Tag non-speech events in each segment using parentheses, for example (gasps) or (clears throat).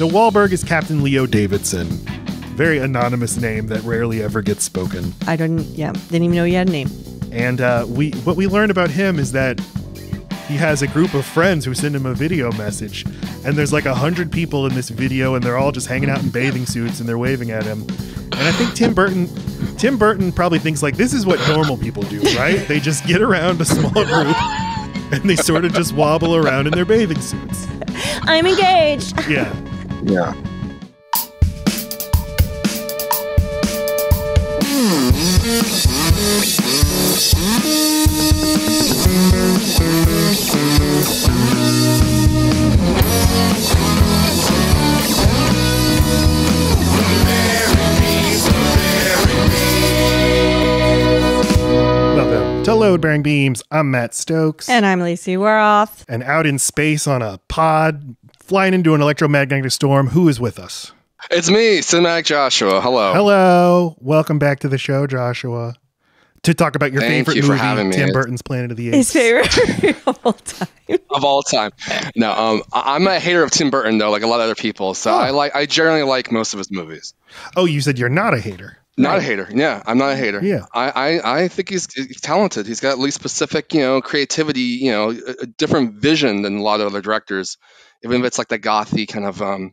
So Wahlberg is Captain Leo Davidson. Very anonymous name that rarely ever gets spoken. I don't. Yeah, didn't even know he had a name. And uh, we what we learned about him is that he has a group of friends who send him a video message, and there's like a hundred people in this video, and they're all just hanging out in bathing suits and they're waving at him. And I think Tim Burton, Tim Burton probably thinks like this is what normal people do, right? They just get around a small group and they sort of just wobble around in their bathing suits. I'm engaged. Yeah. Yeah. Welcome to Load Bearing Beams. I'm Matt Stokes. And I'm Lacey Weroff. and out in space on a pod, flying into an electromagnetic storm. Who is with us? It's me, Cinematic Joshua. Hello. Hello. Welcome back to the show, Joshua. To talk about your Thank favorite you for movie, me. Tim Burton's Planet of the His Apes. favorite of all time. (laughs) Of all time. No, um, I- I'm a hater of Tim Burton though, like a lot of other people. So Oh. I like, I generally like most of his movies. Oh, you said you're not a hater. Not a hater. Yeah, I'm not a hater. Yeah. I, I, I think he's, he's talented. He's got at least specific, you know, creativity, you know, a, a different vision than a lot of other directors. Even if it's like the gothy kind of um,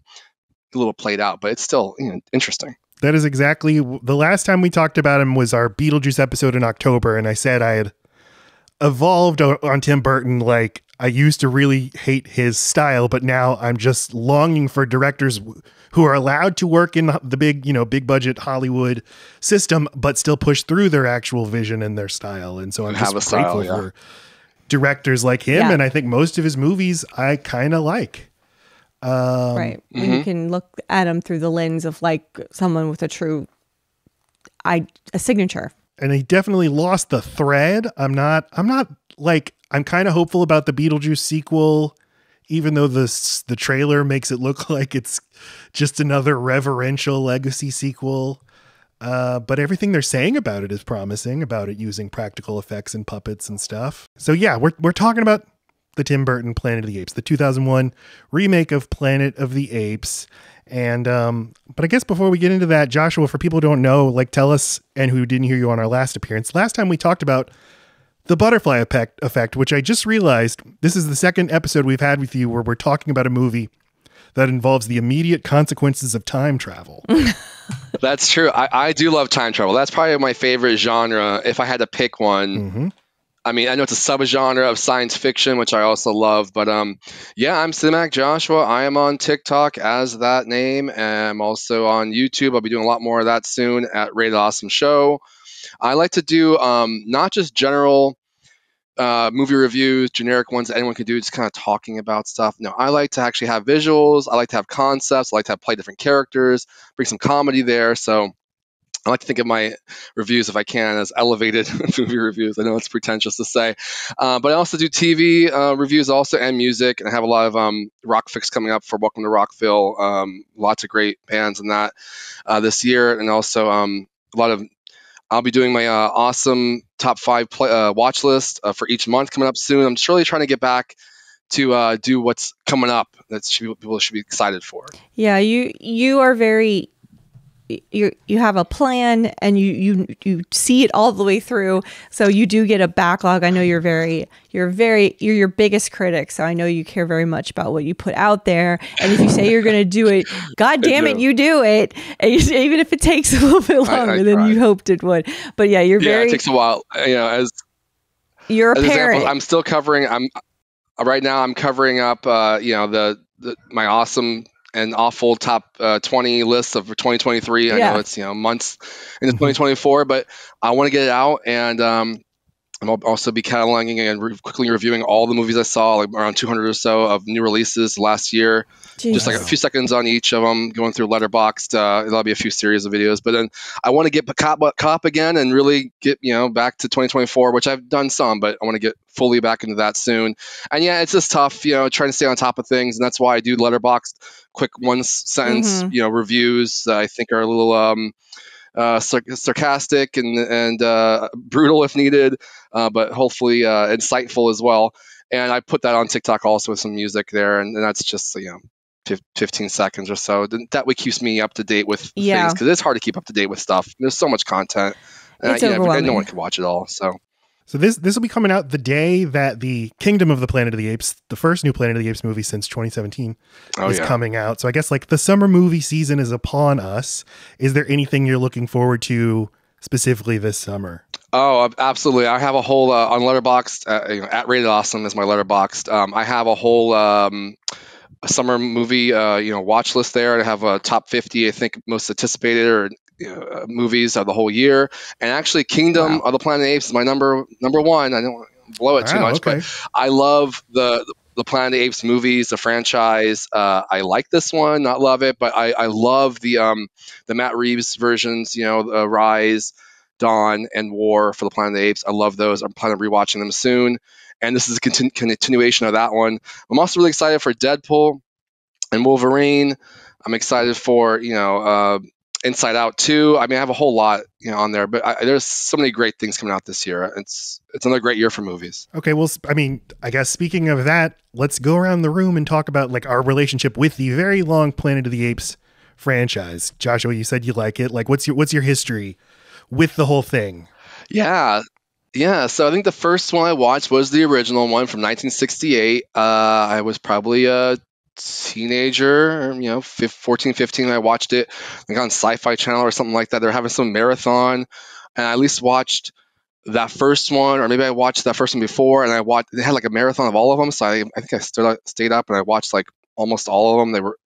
a little played out, but it's still you know, interesting. That is exactly the last time we talked about him was our Beetlejuice episode in October, and I said I had evolved on Tim Burton. Like I used to really hate his style, but now I'm just longing for directors who are allowed to work in the big, you know, big budget Hollywood system, but still push through their actual vision and their style. And so I'm Have just a style, grateful yeah. for directors like him, Yeah. and I think most of his movies I kind of like. Um, right. Mm-hmm. you can look at him through the lens of like someone with a true, I a signature. and he definitely lost the thread. I'm not. I'm not like. I'm kind of hopeful about the Beetlejuice sequel, even though the the trailer makes it look (laughs) like it's just another reverential legacy sequel. Uh, but everything they're saying about it is promising about it using practical effects and puppets and stuff. So yeah, we're we're talking about the Tim Burton Planet of the Apes, the 2001 remake of Planet of the Apes. And um, but I guess before we get into that, Joshua, for people who don't know, like tell us and who didn't hear you on our last appearance, last time we talked about the butterfly effect, effect, which I just realized this is the second episode we've had with you where we're talking about a movie that involves the immediate consequences of time travel. (laughs) That's true. I, I do love time travel. That's probably my favorite genre. If I had to pick one, hmm I mean, I know it's a subgenre of science fiction, which I also love, but um, yeah, I'm Cinematic Joshua. I am on TikTok as that name, and I'm also on YouTube. I'll be doing a lot more of that soon at Rated Awesome Show. I like to do um, not just general uh, movie reviews, generic ones that anyone can do, just kind of talking about stuff. No, I like to actually have visuals. I like to have concepts. I like to have play different characters, bring some comedy there. So I like to think of my reviews, if I can, as elevated (laughs) movie reviews. I know it's pretentious to say, uh, but I also do TV uh, reviews also and music, and I have a lot of um, rock fix coming up for Welcome to Rockville. Um, lots of great bands in that uh, this year, and also um, a lot of. I'll be doing my uh, awesome top five play, uh, watch list uh, for each month coming up soon. I'm just really trying to get back to uh, do what's coming up that should be, people should be excited for. Yeah, you you are very you you have a plan and you you you see it all the way through so you do get a backlog i know you're very you're very you're your biggest critic so i know you care very much about what you put out there and if you say you're going to do it (laughs) god damn it you do it and you, even if it takes a little bit I- I longer than you hoped it would but yeah you're Yeah, very it takes a while. You know, as you're a as parent examples, I'm still covering. I'm uh, right now. I'm covering up. Uh, you know the, the my awesome and awful top uh, 20 lists of 2023. I Yeah. know it's you know months into 2024, but I want to get it out and. Um, I'll also be cataloging and re- quickly reviewing all the movies I saw, like around 200 or so of new releases last year. Just like a few seconds on each of them, going through Letterboxd. Uh, there'll be a few series of videos, but then I want to get cop, cop again and really get you know back to 2024, which I've done some, but I want to get fully back into that soon. And yeah, it's just tough, you know, trying to stay on top of things, and that's why I do Letterboxd quick one sentence, Mhm. you know, reviews that I think are a little um, uh, sar- sarcastic and and uh, brutal if needed, uh, but hopefully uh, insightful as well. And I put that on TikTok also with some music there, and, and that's just you know 15 seconds or so. That way keeps me up to date with Yeah. things because it's hard to keep up to date with stuff. There's so much content. And It's I- you know, no one can watch it all. So So this this will be coming out the day that the Kingdom of the Planet of the Apes, the first new Planet of the Apes movie since 2017, oh is yeah. coming out. So I guess like the summer movie season is upon us. Is there anything you're looking forward to specifically this summer? Oh, absolutely. I have a whole uh, on Letterboxd. Uh, you know, at Rated Awesome is my Letterboxd. Um, I have a whole um, summer movie, uh, you know, watch list there. I have a top 50, I think, most anticipated or uh, movies of the whole year. And actually, Kingdom Wow. of the Planet of the Apes is my number number one. I don't blow it too Wow, much, okay. but I love the the Planet of the Apes movies, the franchise. Uh, I like this one, not love it, but I, I love the um, the Matt Reeves versions. You know, uh, Rise, Dawn, and War for the Planet of the Apes. I love those. I'm planning on rewatching them soon, and this is a continu- continuation of that one. I'm also really excited for Deadpool and Wolverine. I'm excited for you know uh, Inside Out 2. I mean, I have a whole lot you know on there, but I, there's so many great things coming out this year. It's it's another great year for movies. Okay, well, I mean, I guess speaking of that, let's go around the room and talk about like our relationship with the very long Planet of the Apes franchise. Joshua, you said you like it. Like, what's your what's your history with the whole thing? Yeah. Yeah, so I think the first one I watched was the original one from 1968. Uh, I was probably a teenager, you know, fif- 14, 15. I watched it like on Sci-Fi Channel or something like that. They're having some marathon, and I at least watched that first one, or maybe I watched that first one before, and I watched. They had like a marathon of all of them, so I, I think I stood up, stayed up and I watched like almost all of them. They were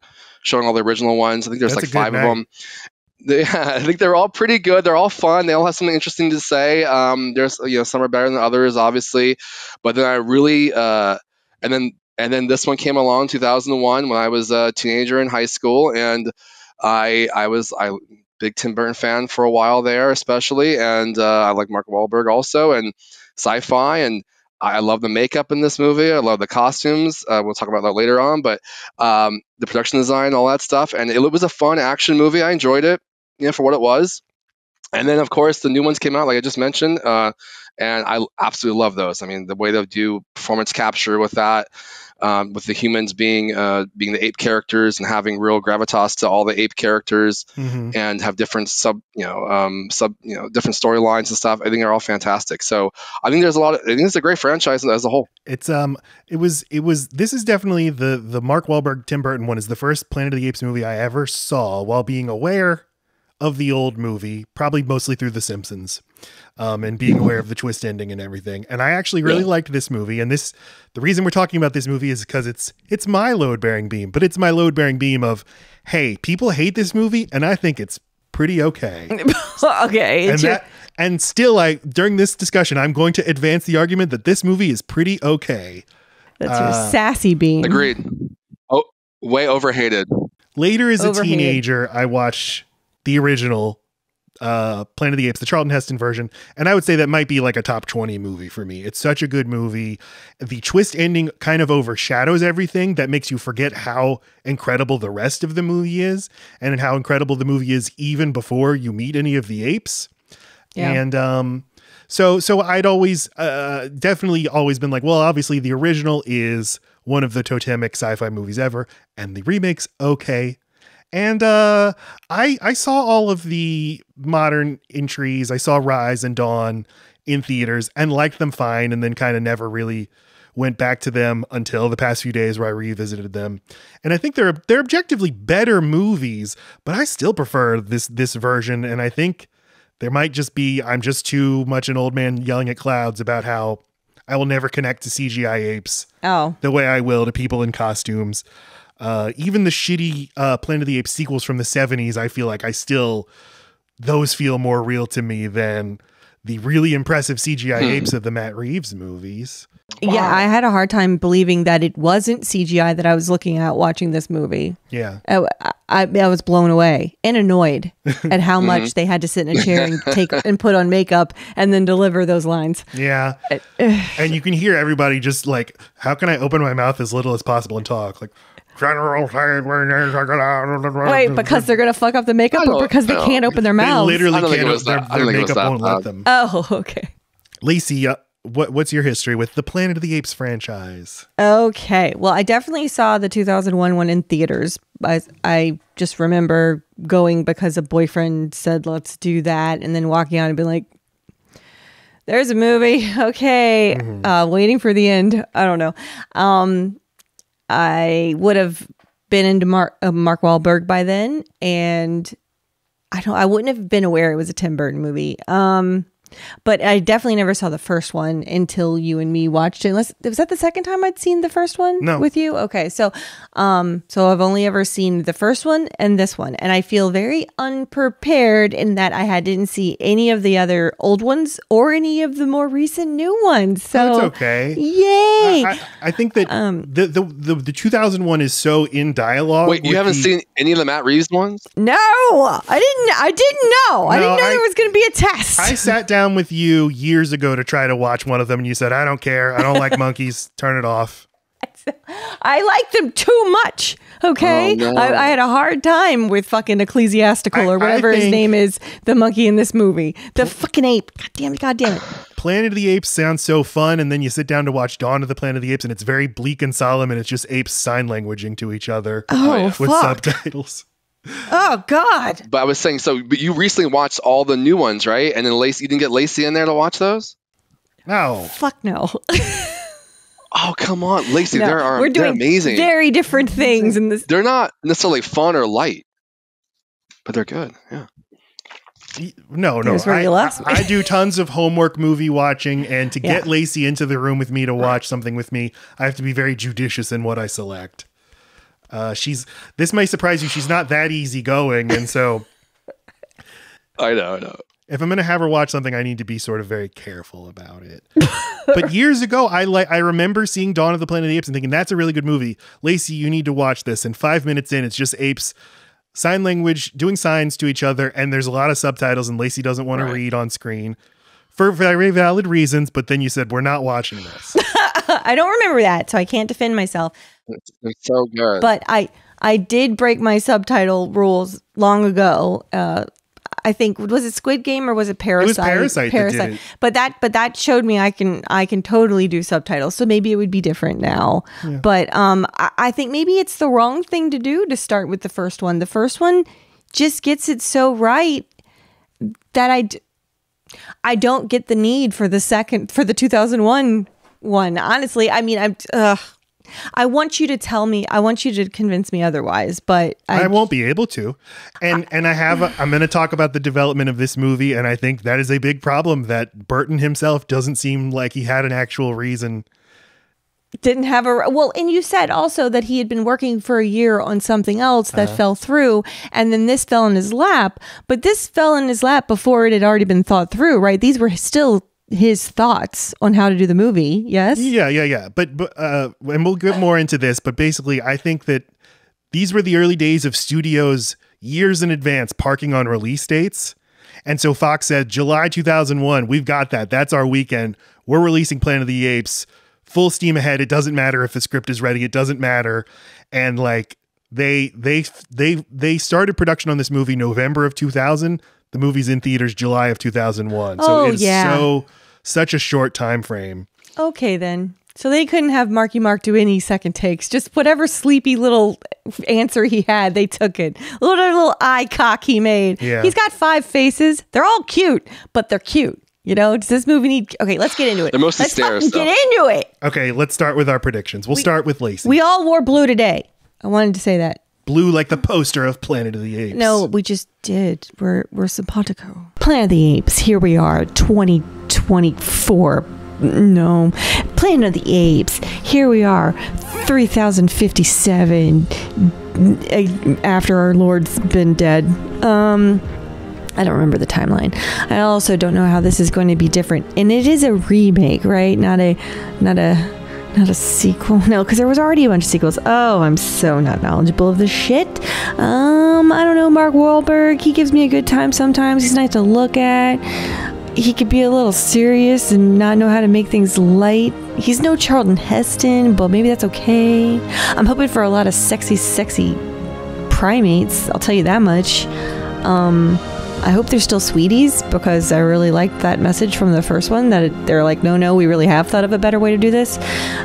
showing all the original ones. I think there's That's like five night. of them. They, (laughs) I think they're all pretty good. They're all fun. They all have something interesting to say. Um, there's you know some are better than others, obviously, but then I really uh, and then and then this one came along 2001 when I was a teenager in high school, and I I was I big Tim Burton fan for a while there, especially, and uh, I like Mark Wahlberg also, and sci-fi, and I love the makeup in this movie. I love the costumes. Uh, we'll talk about that later on, but um, the production design, all that stuff, and it was a fun action movie. I enjoyed it, you know, for what it was. And then, of course, the new ones came out, like I just mentioned, uh, and I absolutely love those. I mean, the way they do performance capture with that, um, with the humans being uh, being the ape characters and having real gravitas to all the ape characters, Mhm. and have different sub, you know, um, sub, you know, different storylines and stuff. I think they're all fantastic. So I think there's a lot. Of, I think it's a great franchise as a whole. It's um, it was it was. This is definitely the the Mark Wahlberg Tim Burton one is the first Planet of the Apes movie I ever saw while being aware of the old movie, probably mostly through The Simpsons, um, and being aware of the twist ending and everything. And I actually really Yeah. liked this movie. And this the reason we're talking about this movie is because it's it's my load bearing beam, but it's my load bearing beam of hey, people hate this movie, and I think it's pretty okay. (laughs) okay. and that and still I during this discussion I'm going to advance the argument that this movie is pretty okay. that's your uh, sassy beam. Agreed. Oh, way overhated. Later as a teenager I watch the original uh Planet of the Apes, the Charlton Heston version, and I would say that might be like a top 20 movie for me. It's such a good movie. The twist ending kind of overshadows everything that makes you forget how incredible the rest of the movie is and how incredible the movie is even before you meet any of the apes. Yeah. And um so so I'd always uh definitely always been like, well, obviously the original is one of the totemic sci-fi movies ever and the remake's okay. And uh I I saw all of the modern entries. I saw Rise and Dawn in theaters and liked them fine and then kind of never really went back to them until the past few days where I revisited them. And I think they're they're objectively better movies, but I still prefer this this version and I think there might just be I'm just too much an old man yelling at clouds about how I will never connect to CGI apes oh, the way I will to people in costumes. Uh, even the shitty uh, Planet of the Apes sequels from the 70s, I feel like I still, those feel more real to me than the really impressive CGI Hmm. apes of the Matt Reeves movies. yeah. I had a hard time believing that it wasn't CGI that I was looking at watching this movie. Yeah. I, I, I was blown away and annoyed (laughs) at how much they had to sit in a chair and take and put on makeup and then deliver those lines. Yeah. (sighs) and you can hear everybody just like, how can I open my mouth as little as possible and talk? Like, General Wait, because they're gonna fuck up the makeup, or because they can't open their mouths? They literally I don't think can't. it was their their don't think it was makeup that won't let them. (laughs) oh, okay. Lacey, uh, what what's your history with the Planet of the Apes franchise? Okay. Well, I definitely saw the 2001 one in theaters. I, I just remember going because a boyfriend said, let's do that. And then walking out and being like, there's a movie. (laughs) Okay. Uh, waiting for the end. I don't know. Um, I would have been into Mark, uh, Mark Wahlberg by then. And I don't, I wouldn't have been aware it was a Tim Burton movie. Um, but I definitely never saw the first one until you and me watched it. Unless was that the second time I'd seen the first one No. with you? Okay, so um, so I've only ever seen the first one and this one, and I feel very unprepared in that I had didn't see any of the other old ones or any of the more recent new ones. So That's okay. Yay! I, I think that Um, the, the the the 2001 is so in dialogue. Wait, you haven't the- seen any of the Matt Reeves ones? no, I didn't. I didn't know. I didn't know I- there was going to be a test. I sat down with you years ago to try to watch one of them, and you said, "I don't care. I don't like (laughs) monkeys. Turn it off." I like them too much. Okay, Oh, no. I, I had a hard time with fucking ecclesiastical I- or I whatever his name is, the monkey in this movie, the fucking ape. God damn it! God damn it! Planet of the Apes sounds so fun, and then you sit down to watch Dawn of the Planet of the Apes, and it's very bleak and solemn, and it's just apes sign languaging to each other Oh, with fuck! subtitles. Oh God! But I was saying, so but you recently watched all the new ones, right? And then Lacey, you didn't get Lacey in there to watch those? No, Fuck no! (laughs) Oh, come on, Lacey, No, there are um, we're they're doing amazing. very different things in this. they're not necessarily fun or light, but they're good. Yeah. No, no. Where I, you lost I. I do tons of homework movie watching, and to get Yeah. Lacey into the room with me to watch something with me, I have to be very judicious in what I select. Uh, she's this may surprise you. She's not that easygoing, and so (laughs) I know, I know. if I'm going to have her watch something, I need to be sort of very careful about it. (laughs) but years ago, I like I remember seeing Dawn of the Planet of the Apes and thinking that's a really good movie. Lacey, you need to watch this. And five minutes in, it's just apes sign language doing signs to each other, and there's a lot of subtitles, and Lacey doesn't want Right. to read on screen for very valid reasons. But then you said we're not watching this. (laughs) I don't remember that, so I can't defend myself. It's, it's so good. But I I did break my subtitle rules long ago. Uh, I think was it Squid Game or was it Parasite? Parasite that did it. But that but that showed me I can I can totally do subtitles. So maybe it would be different now. But um, I, I think maybe it's the wrong thing to do to start with the first one. The first one just gets it so right that I d- I don't get the need for the second for the 2001 one. Honestly, I mean I'm. Ugh. I want you to tell me. I want you to convince me otherwise. But I, I won't be able to. And and I have a, I'm going to talk about the development of this movie and I think that is a big problem that Burton himself doesn't seem like he had an actual reason. didn't have a well. And you said also that he had been working for a year on something else that uh-huh. fell through, and then this fell in his lap. But this fell in his lap before it had already been thought through, right? These were still his thoughts on how to do the movie. Yes. Yeah, yeah, yeah. But but uh and we'll get more into this, but basically I think that these were the early days of studios years in advance parking on release dates. And so Fox said July 2001, we've got that. That's our weekend. We're releasing Planet of the Apes full steam ahead. It doesn't matter if the script is ready. It doesn't matter. And like they they they they started production on this movie November of 2000. The movie's in theaters July of 2001. So Oh, it's yeah. so such a short time frame. Okay, then. So they couldn't have Marky Mark do any second takes. Just whatever sleepy little answer he had, they took it. Little little eye cock he made. Yeah. He's got five faces. They're all cute, but they're cute. You know, does this movie need? Okay, let's get into it. They're mostly let's stairs, fucking get into it. Okay, let's start with our predictions. We'll start with Lacey. We all wore blue today. I wanted to say that. Blue like the poster of Planet of the Apes. No, we just did. We're we're simpatico. Planet of the Apes. Here we are, 2024. No, Planet of the Apes. Here we are, 3057 uh, after our Lord's been dead. Um I don't remember the timeline. I also don't know how this is going to be different. And it is a remake, right? Not a not a not a sequel. (laughs) No, because there was already a bunch of sequels. Oh, I'm so not knowledgeable of this shit. Um, I don't know. Mark Wahlberg. He gives me a good time sometimes. He's nice to look at. He could be a little serious and not know how to make things light. He's no Charlton Heston, but maybe that's okay. I'm hoping for a lot of sexy, sexy primates. I'll tell you that much. Um, I hope they're still sweeties because I really liked that message from the first one that it, they're like, no, no, we really have thought of a better way to do this.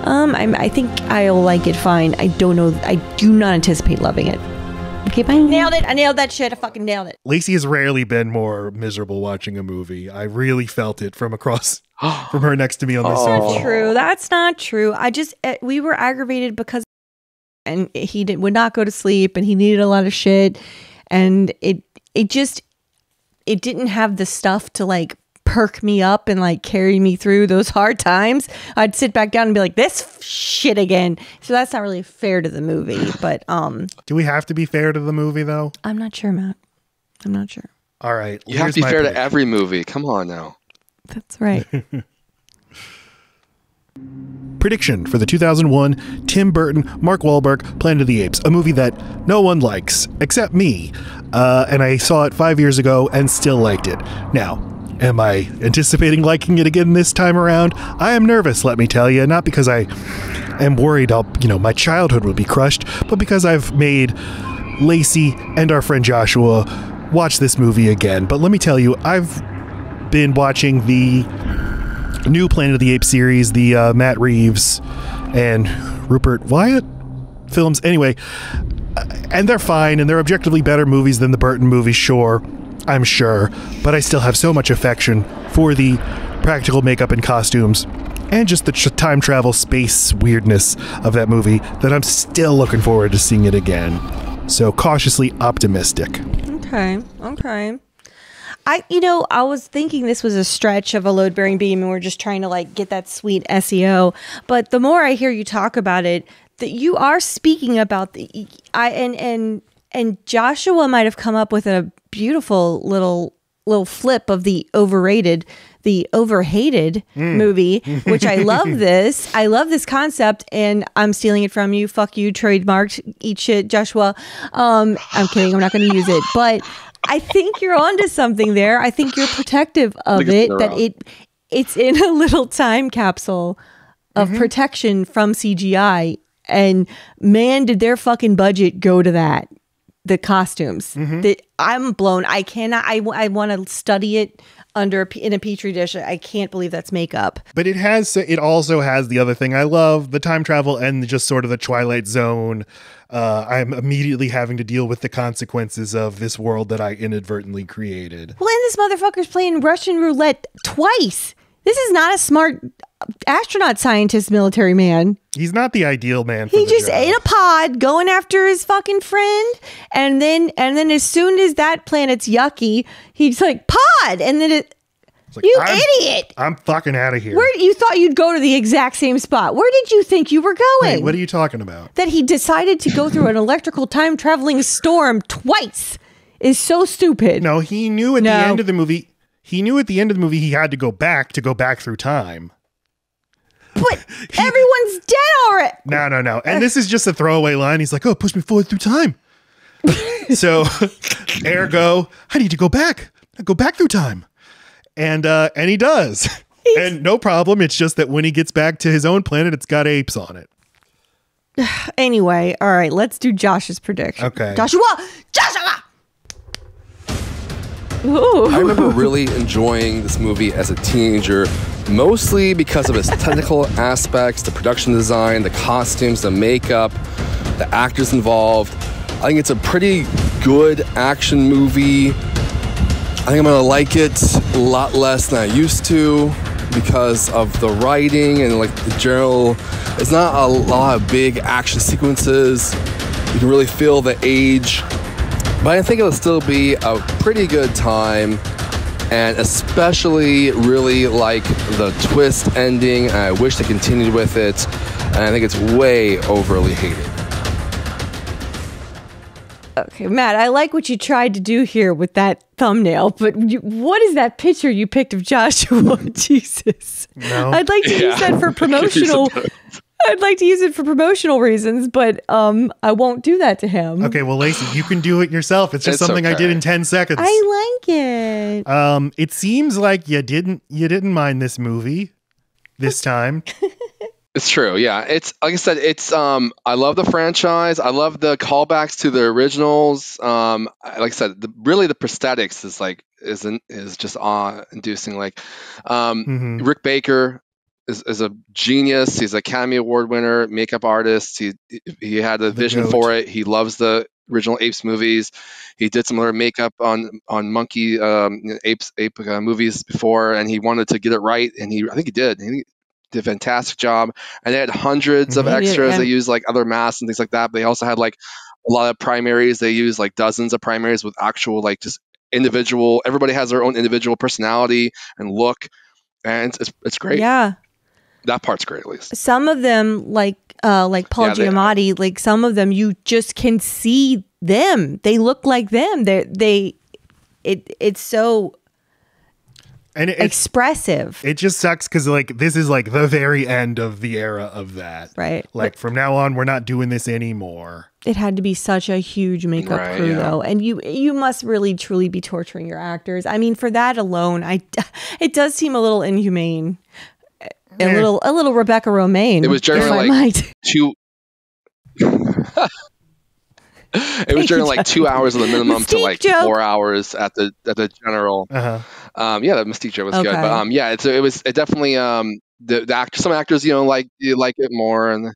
Um, I'm, I think I'll like it fine. I don't know. I do not anticipate loving it. Okay, I nailed it. I nailed that shit. I fucking nailed it. Lacey has rarely been more miserable watching a movie. I really felt it from across (gasps) from her next to me on the Oh. sofa. True. That's not true. I just eh, we were aggravated because and he did, would not go to sleep and he needed a lot of shit and it it just it didn't have the stuff to like perk me up and like carry me through those hard times. I'd sit back down and be like this shit again. So that's not really fair to the movie, (sighs) but um Do we have to be fair to the movie though? I'm not sure, Matt. I'm not sure. All right. You have to be my fair to every movie. Come on now. That's right. (laughs) Prediction for the 2001 Tim Burton, Mark Wahlberg, Planet of the Apes, a movie that no one likes except me. Uh, and I saw it five years ago and still liked it. Now, am I anticipating liking it again this time around? I am nervous, let me tell you, not because I am worried I'll, you know, my childhood will be crushed, but because I've made Lacey and our friend Joshua watch this movie again. But let me tell you, I've been watching the new Planet of the Apes series, the uh, Matt Reeves and Rupert Wyatt films. Anyway, uh, and they're fine, and they're objectively better movies than the Burton movies, sure, I'm sure. But I still have so much affection for the practical makeup and costumes. And just the time travel space weirdness of that movie that I'm still looking forward to seeing it again. So cautiously optimistic. Okay. Okay. I, you know, I was thinking this was a stretch of a load bearing beam and we're just trying to like get that sweet SEO. But the more I hear you talk about it, that you are speaking about the, I, and, and, and Joshua might have come up with a beautiful little, little flip of the overrated, the overhated movie, (laughs) which I love this. I love this concept and I'm stealing it from you. Fuck you, trademarked, eat shit, Joshua. Um, I'm kidding. I'm not going to use it, but I think you're onto something there. I think you're protective (sighs) of it, that rock. it, it's in a little time capsule of mm-hmm. protection from CGI. And man, did their fucking budget go to that the costumes. Mm-hmm. That I'm blown. I cannot. I, I want to study it under a, in a petri dish. I can't believe that's makeup. But it has it also has the other thing I love, the time travel and just sort of the Twilight Zone. Uh, I'm immediately having to deal with the consequences of this world that I inadvertently created. Well, and this motherfucker's playing Russian roulette twice. This is not a smart astronaut, scientist, military man. He's not the ideal man. For He just job. ate a pod going after his fucking friend, and then and then as soon as that planet's yucky, he's like pod, and then it. Like, You I'm- idiot! I'm fucking out of here. Where you thought you'd go to the exact same spot? Where did you think you were going? Wait, what are you talking about? that he decided to go (clears throat) through an electrical time traveling storm twice is so stupid. No, he knew at No. the end of the movie. He knew at the end of the movie he had to go back to go back through time. But (laughs) everyone's dead already. No, no, no. And this is just a throwaway line. He's like, "Oh, push me forward through time." (laughs) so, (laughs) ergo, I need to go back. Go back through time, and uh, and he does. and no problem. It's just that when he gets back to his own planet, it's got apes on it. (sighs) Anyway, all right, let's do Josh's prediction. Okay. Joshua! Joshua! Ooh. I remember really enjoying this movie as a teenager, mostly because of its technical aspects, the production design, the costumes, the makeup, the actors involved. I think it's a pretty good action movie. I think I'm gonna like it a lot less than I used to because of the writing and like the general. It's not a lot of big action sequences. You can really feel the age but I think it'll still be a pretty good time, and especially really like the twist ending. I wish they continued with it, and I think it's way overly hated. Okay, Matt, I like what you tried to do here with that thumbnail, but you, what is that picture you picked of Joshua? (laughs) Jesus. No. I'd like to use that for (laughs) promotional. I'd like to use it for promotional reasons, but um, I won't do that to him. Okay, well, Lacey, you can do it yourself. It's just It's something I did in ten seconds. I like it. um, it seems like you didn't you didn't mind this movie this time. (laughs) It's true. Yeah. It's like I said, it's um I love the franchise. I love the callbacks to the originals. Um like I said, the, really the prosthetics is like isn't is just awe inducing like um Mhm. Rick Baker is, is a genius. He's a Academy Award winner, makeup artist. He he had a The vision goat. for it. He loves the original Apes movies. He did some other makeup on on monkey um, apes ape uh, movies before, and he wanted to get it right, and he I think he did. He did a fantastic job. And they had 100s of extras. yeah. They used like other masks and things like that. But they also had like a lot of primates. They used like dozens of primates with actual like just individual. Everybody has their own individual personality and look, and it's, it's great. Yeah. That part's great at least. Some of them, like uh, like Paul Yeah, they- Giamatti, like some of them, you just can see them. They look like them. They they, it it's so And it, expressive, it just sucks because like this is like the very end of the era of that. right? Like from now on, we're not doing this anymore. it had to be such a huge makeup Right, crew yeah. though and you you must really truly be torturing your actors i mean for that alone i (laughs) it does seem a little inhumane a little a little Rebecca Romijn It was generally if I like- might. Two. (laughs) it was Thank during like two hours of the minimum to like joke. four hours at the at the general. Uh huh. Um, yeah, the Mystique joke was good, but um, yeah, it's it was it definitely um the the actor some actors you know like you like it more and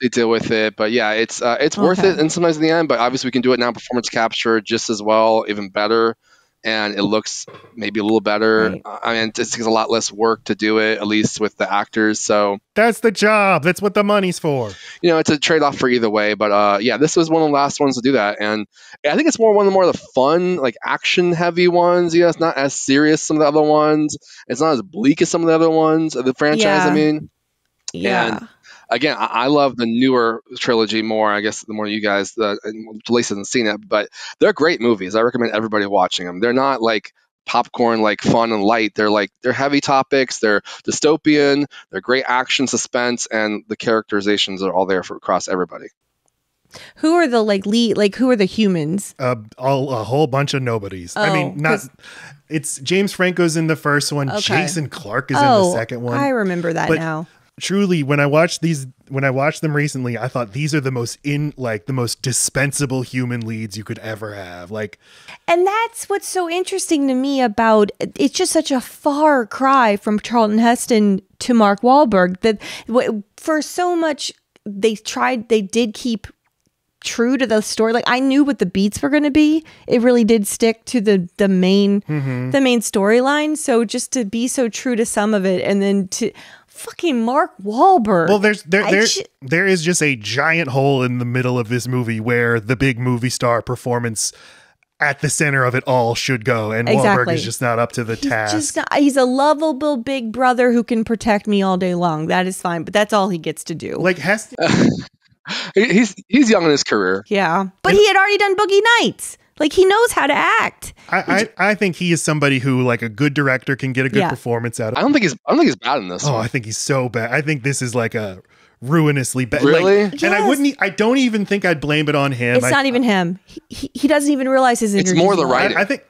they deal with it, but yeah, it's uh, it's worth it and sometimes in the end, but obviously we can do it now performance capture just as well, even better. And it looks maybe a little better. Right. I mean, it takes a lot less work to do it, at least with the actors. So That's the job. That's what the money's for. you know, it's a trade off for either way. But uh, yeah, this was one of the last ones to do that, and I think it's more one of the more of the fun, like action heavy ones. You know, it's not as serious as some of the other ones. It's not as bleak as some of the other ones of the franchise. Yeah. I mean, yeah again, I, I love the newer trilogy more. I guess the more you guys, uh, and Lacey hasn't seen it, but they're great movies. I recommend everybody watching them. They're not like popcorn like fun and light they're like they're heavy topics they're dystopian they're great action suspense and the characterizations are all there for across everybody who are the like lead like who are the humans Uh, all a whole bunch of nobodies. I Oh, mean, not. It's James Franco's in the first one. Okay. Jason Clarke is in oh the second one. i remember that But- now truly when i watched these when i watched them recently i thought these are the most in like the most dispensable human leads you could ever have. Like And that's what's so interesting to me about it's just such a far cry from Charlton Heston to Mark Wahlberg that for so much they tried they did keep true to the story. Like I knew what the beats were going to be. It really did stick to the the main mm-hmm. the main storyline. So just to be so true to some of it and then to fucking Mark Wahlberg well there's there there, ju- there is just a giant hole in the middle of this movie where the big movie star performance at the center of it all should go and Wahlberg is just not up to the He's task just not, he's a lovable big brother who can protect me all day long. That is fine, but that's all he gets to do. like Heston (laughs) He- he's he's young in his career yeah, but he had already done Boogie Nights. Like he knows how to act. I, I I think he is somebody who like a good director can get a good Yeah. performance out of I don't think he's I don't think he's bad in this Oh, one. I think he's so bad. I think this is like a ruinously bad. Really? Like, And I wouldn't. I don't even think I'd blame it on him. It's I, not even him. He, he, he doesn't even realize his It's more the low. writing. I, I think.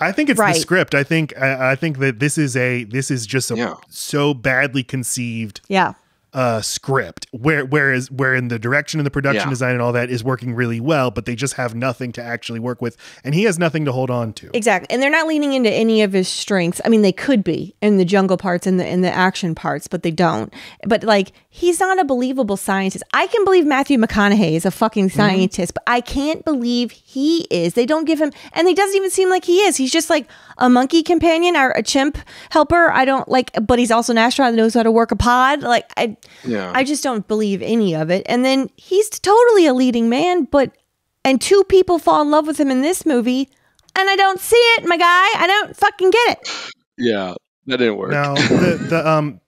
I think it's Right. the script. I think. I, I think that this is a. This is just a Yeah. so badly conceived Yeah, uh script. Where whereas where in the direction and the production Yeah. design and all that is working really well, but they just have nothing to actually work with, and he has nothing to hold on to. exactly. And they're not leaning into any of his strengths. I mean, they could be in the jungle parts and the in the action parts, but they don't. But like, he's not a believable scientist. I can believe Matthew McConaughey is a fucking scientist, but I can't believe he is. They don't give him, and he doesn't even seem like he is. He's just like a monkey companion or a chimp helper. I don't like, but he's also an astronaut that knows how to work a pod. Like, I, Yeah. I just don't believe any of it. And then he's totally a leading man, but and two people fall in love with him in this movie, and I don't see it, my guy. I don't fucking get it. yeah, that didn't work. Now the the (laughs) um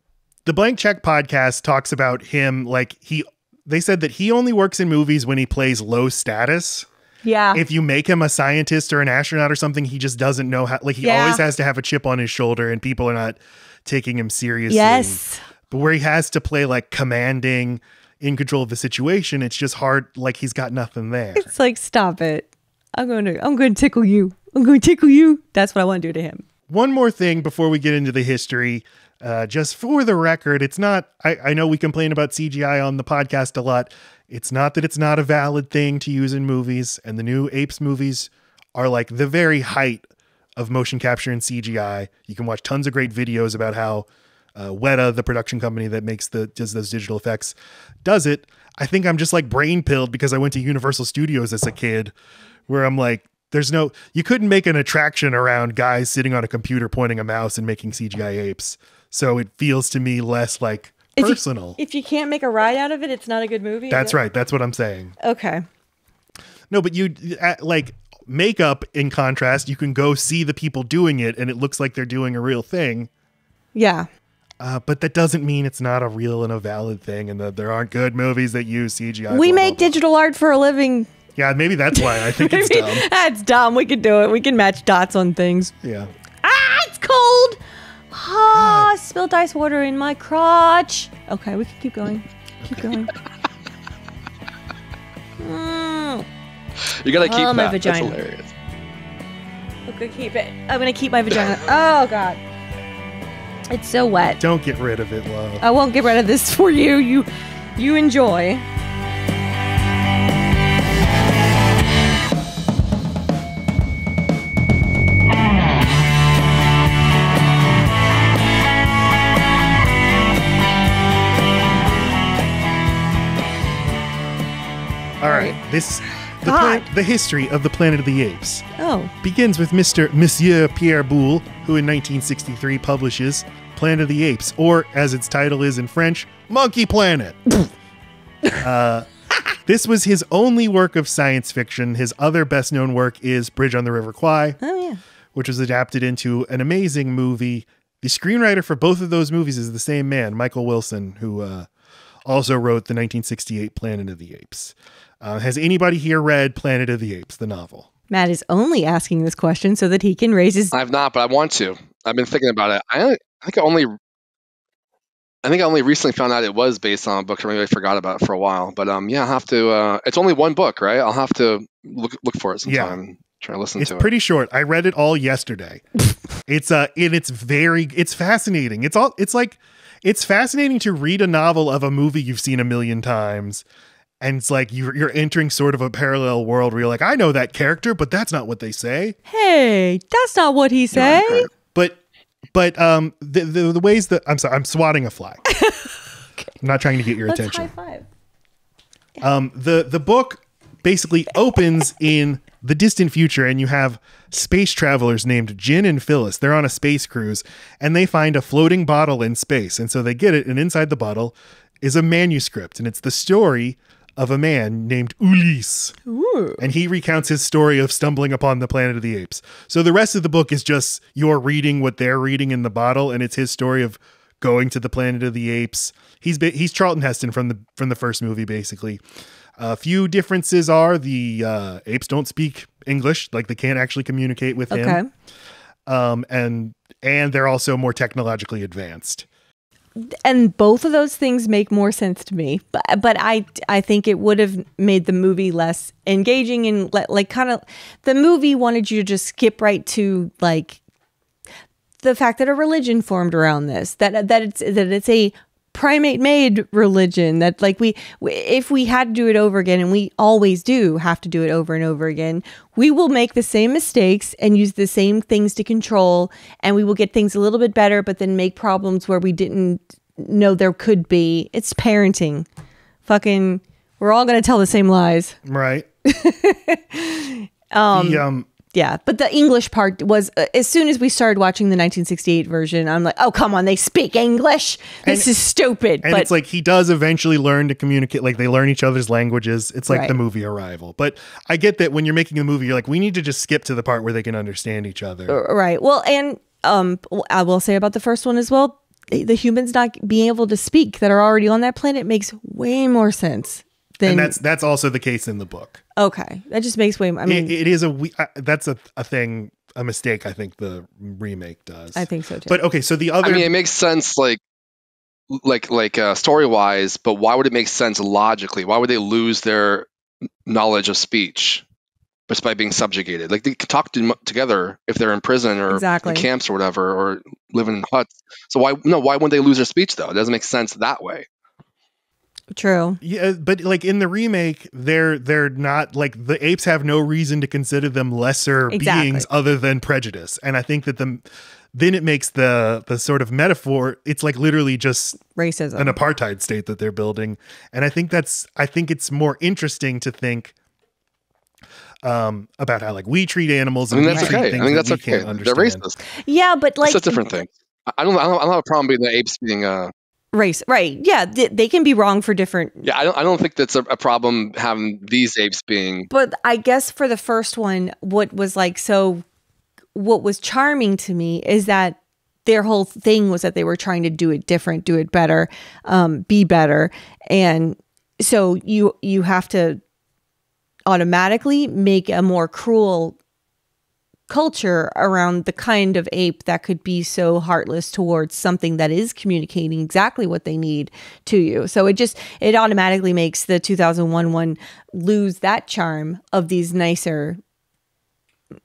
the blank check podcast talks about him like he they said that he only works in movies when he plays low status. Yeah. If you make him a scientist or an astronaut or something, he just doesn't know how like he Yeah. always has to have a chip on his shoulder and people are not taking him seriously. yes. But where he has to play like commanding in control of the situation, it's just hard like he's got nothing there. It's like stop it. I'm going to I'm going to tickle you. I'm going to tickle you. That's what I want to do to him. One more thing before we get into the history. Uh, just for the record, it's not, I, I know we complain about CGI on the podcast a lot. It's not that it's not a valid thing to use in movies, and the new Apes movies are like the very height of motion capture and CGI. You can watch tons of great videos about how uh, Weta, the production company that makes the does those digital effects, does it. I think I'm just like brain pilled because I went to Universal Studios as a kid, where I'm like, there's no, you couldn't make an attraction around guys sitting on a computer pointing a mouse and making CGI apes. So it feels to me less like If you- personal. If you can't make a ride out of it, it's not a good movie. That's right. That's what I'm saying. Okay. No, but you uh, like makeup in contrast, you can go see the people doing it and it looks like they're doing a real thing. Yeah. Uh, but that doesn't mean it's not a real and a valid thing and that there aren't good movies that use CGI. we blah, make blah, blah. digital art for a living. Yeah, maybe that's why I think it's (laughs) dumb. That's dumb. We can do it. We can match dots on things. Yeah. Ah, it's cold. Ah, spilled ice water in my crotch. Okay, we can keep going. Keep going. (laughs) Mm, You gotta keep Oh, my that. That's vagina. hilarious. okay, keep it. I'm gonna keep my vagina. Oh God, it's so wet. Don't get rid of it, love. I won't get rid of this for you. You, you enjoy. This the, plan- the history of the Planet of the Apes Oh, begins with Mr. Monsieur Pierre Boulle, who in 1963 publishes Planet of the Apes, or as its title is in French, Monkey Planet. (laughs) uh, this was his only work of science fiction. His other best known work is Bridge on the River Kwai, oh yeah. which was adapted into an amazing movie. The screenwriter for both of those movies is the same man, Michael Wilson, who uh, also wrote the 1968 Planet of the Apes. Uh, has anybody here read Planet of the Apes, the novel? Matt is only asking this question so that he can raise his. I've not, but I want to. I've been thinking about it. I, I think I only, I think I only recently found out it was based on a book, or maybe I forgot about it for a while. But um, yeah, I'll have to. Uh, it's only one book, right? I'll have to look look for it Yeah. sometime. and Try to listen It's to pretty short. I read it all yesterday. (laughs) it's uh and it's very it's fascinating. It's all it's like it's fascinating to read a novel of a movie you've seen a million times. And it's like you're you're entering sort of a parallel world where you're like, I know that character, but that's not what they say. Hey, that's not what he say. it. But but um the the, the ways that I'm sorry, I'm swatting a fly. (laughs) I'm not trying to get your Let's attention. high five. Um, the the book basically opens in the distant future, and you have space travelers named Jinn and Phyllis. They're on a space cruise, and they find a floating bottle in space, and so they get it. And inside the bottle is a manuscript, and it's the story of a man named Ulysse. And he recounts his story of stumbling upon the planet of the apes. So the rest of the book is just you're reading what they're reading in the bottle, and it's his story of going to the planet of the apes. He's he's Charlton Heston from the from the first movie, basically. A few differences are the uh, apes don't speak English, like they can't actually communicate with Okay. him, um, and and they're also more technologically advanced. And both of those things make more sense to me. But but i i think it would have made the movie less engaging and le- like kind of the movie wanted you to just skip right to like the fact that a religion formed around this that that it's that it's a primate made religion that like we if we had to do it over again and we always do have to do it over and over again we will make the same mistakes and use the same things to control and we will get things a little bit better but then make problems where we didn't know there could be. It's parenting. Fucking we're all going to tell the same lies. Right. um, (laughs) the, um yeah but the english part was uh, as soon as we started watching the 1968 version i'm like oh come on they speak english this And- is stupid and but it's like he does eventually learn to communicate like they learn each other's languages it's like Right. the movie arrival but i get that when you're making a movie you're like we need to just skip to the part where they can understand each other Right. Well, and um, I will say about the first one as well. The the humans not being able to speak that are already on that planet makes way more sense than and that's that's also the case in the book okay. That just makes way. I mean, it, it is a we- uh, that's a, a thing a mistake i think the remake does I think so too. but okay so the other I mean, it makes sense, like, like, like uh, story wise. But why would it make sense logically? Why would they lose their knowledge of speech? just by being subjugated. Like they can talk to, together if they're in prison or Exactly. in camps or whatever, or living in huts. So why no? Why wouldn't they lose their speech though? It doesn't make sense that way. True. Yeah, but like in the remake, they're they're not like the apes have no reason to consider them lesser Exactly. beings other than prejudice. And I think that the then it makes the the sort of metaphor it's like literally just Racism. an apartheid state that they're building. And I think that's I think it's more interesting to think um about how like we treat animals I and mean we that's treat okay. I things think that that's we okay. can't They're understand. racist. yeah, but like That's a different thing. I I don't. I don't. I don't have a problem being the apes being. Uh, race, right? Yeah, th- they can be wrong for different. yeah, I don't. I don't think that's a, a problem having these apes being. But I guess for the first one, what was like so, what was charming to me is that their whole thing was that they were trying to do it different, do it better, um, be better, and so you you have to automatically make a more cruel culture around the kind of ape that could be so heartless towards something that is communicating exactly what they need to you. So it just it automatically makes the 2001 one lose that charm of these nicer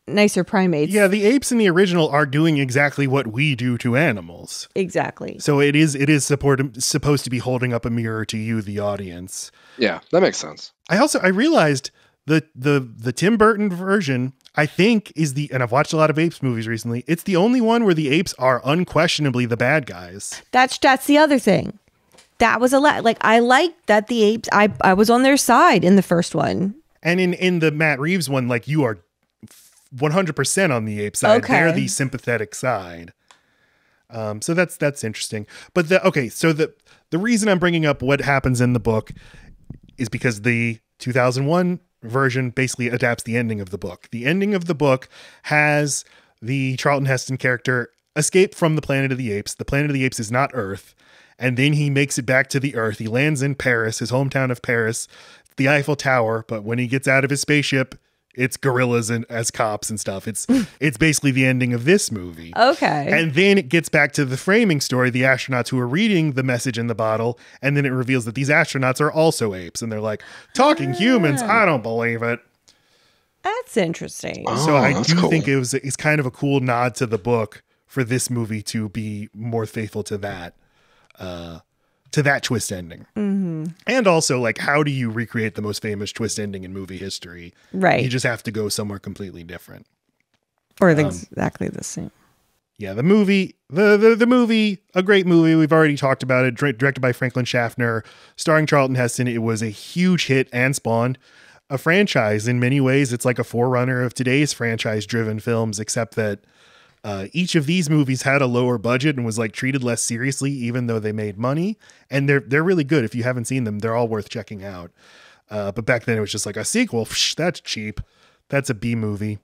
nicer primates. Yeah, the apes in the original are doing exactly what we do to animals. Exactly. So it is it is support, supposed to be holding up a mirror to you, the audience. Yeah, that makes sense. I also I realized the the the Tim Burton version I think is the and I've watched a lot of apes movies recently. It's the only one where the apes are unquestionably the bad guys. That's that's the other thing. That was a lot. Like I like that the apes. I I was on their side in the first one. And in in the Matt Reeves one, like you are 100% on the ape side. They're the sympathetic side. Um, so that's that's interesting. But the okay, so the the reason I'm bringing up what happens in the book is because the 2001 version basically adapts the ending of the book. The ending of the book has the Charlton Heston character escape from the planet of the apes. The planet of the apes is not Earth. And then he makes it back to the Earth. He lands in Paris, his hometown of Paris, the Eiffel Tower. But when he gets out of his spaceship, it's gorillas and as cops and stuff. It's it's basically the ending of this movie. Okay. And then it gets back to the framing story, the astronauts who are reading the message in the bottle, and then it reveals that these astronauts are also apes, and they're like, talking humans, I don't believe it. that's interesting. Oh, so I do cool. think it was it's kind of a cool nod to the book for this movie to be more faithful to that, uh, to that twist ending. Mm-hmm. And also, like, how do you recreate the most famous twist ending in movie history? Right. You just have to go somewhere completely different. or um, exactly the same. Yeah, the movie, the, the the movie, a great movie. We've already talked about it. Dir- directed by Franklin Schaffner, starring Charlton Heston. It was a huge hit and spawned a franchise. In many ways, it's like a forerunner of today's franchise-driven films, except that uh, each of these movies had a lower budget and was like treated less seriously, even though they made money. And they're they're really good. If you haven't seen them, they're all worth checking out. Uh, but back then, it was just like a sequel. Psh, that's cheap. That's a B movie.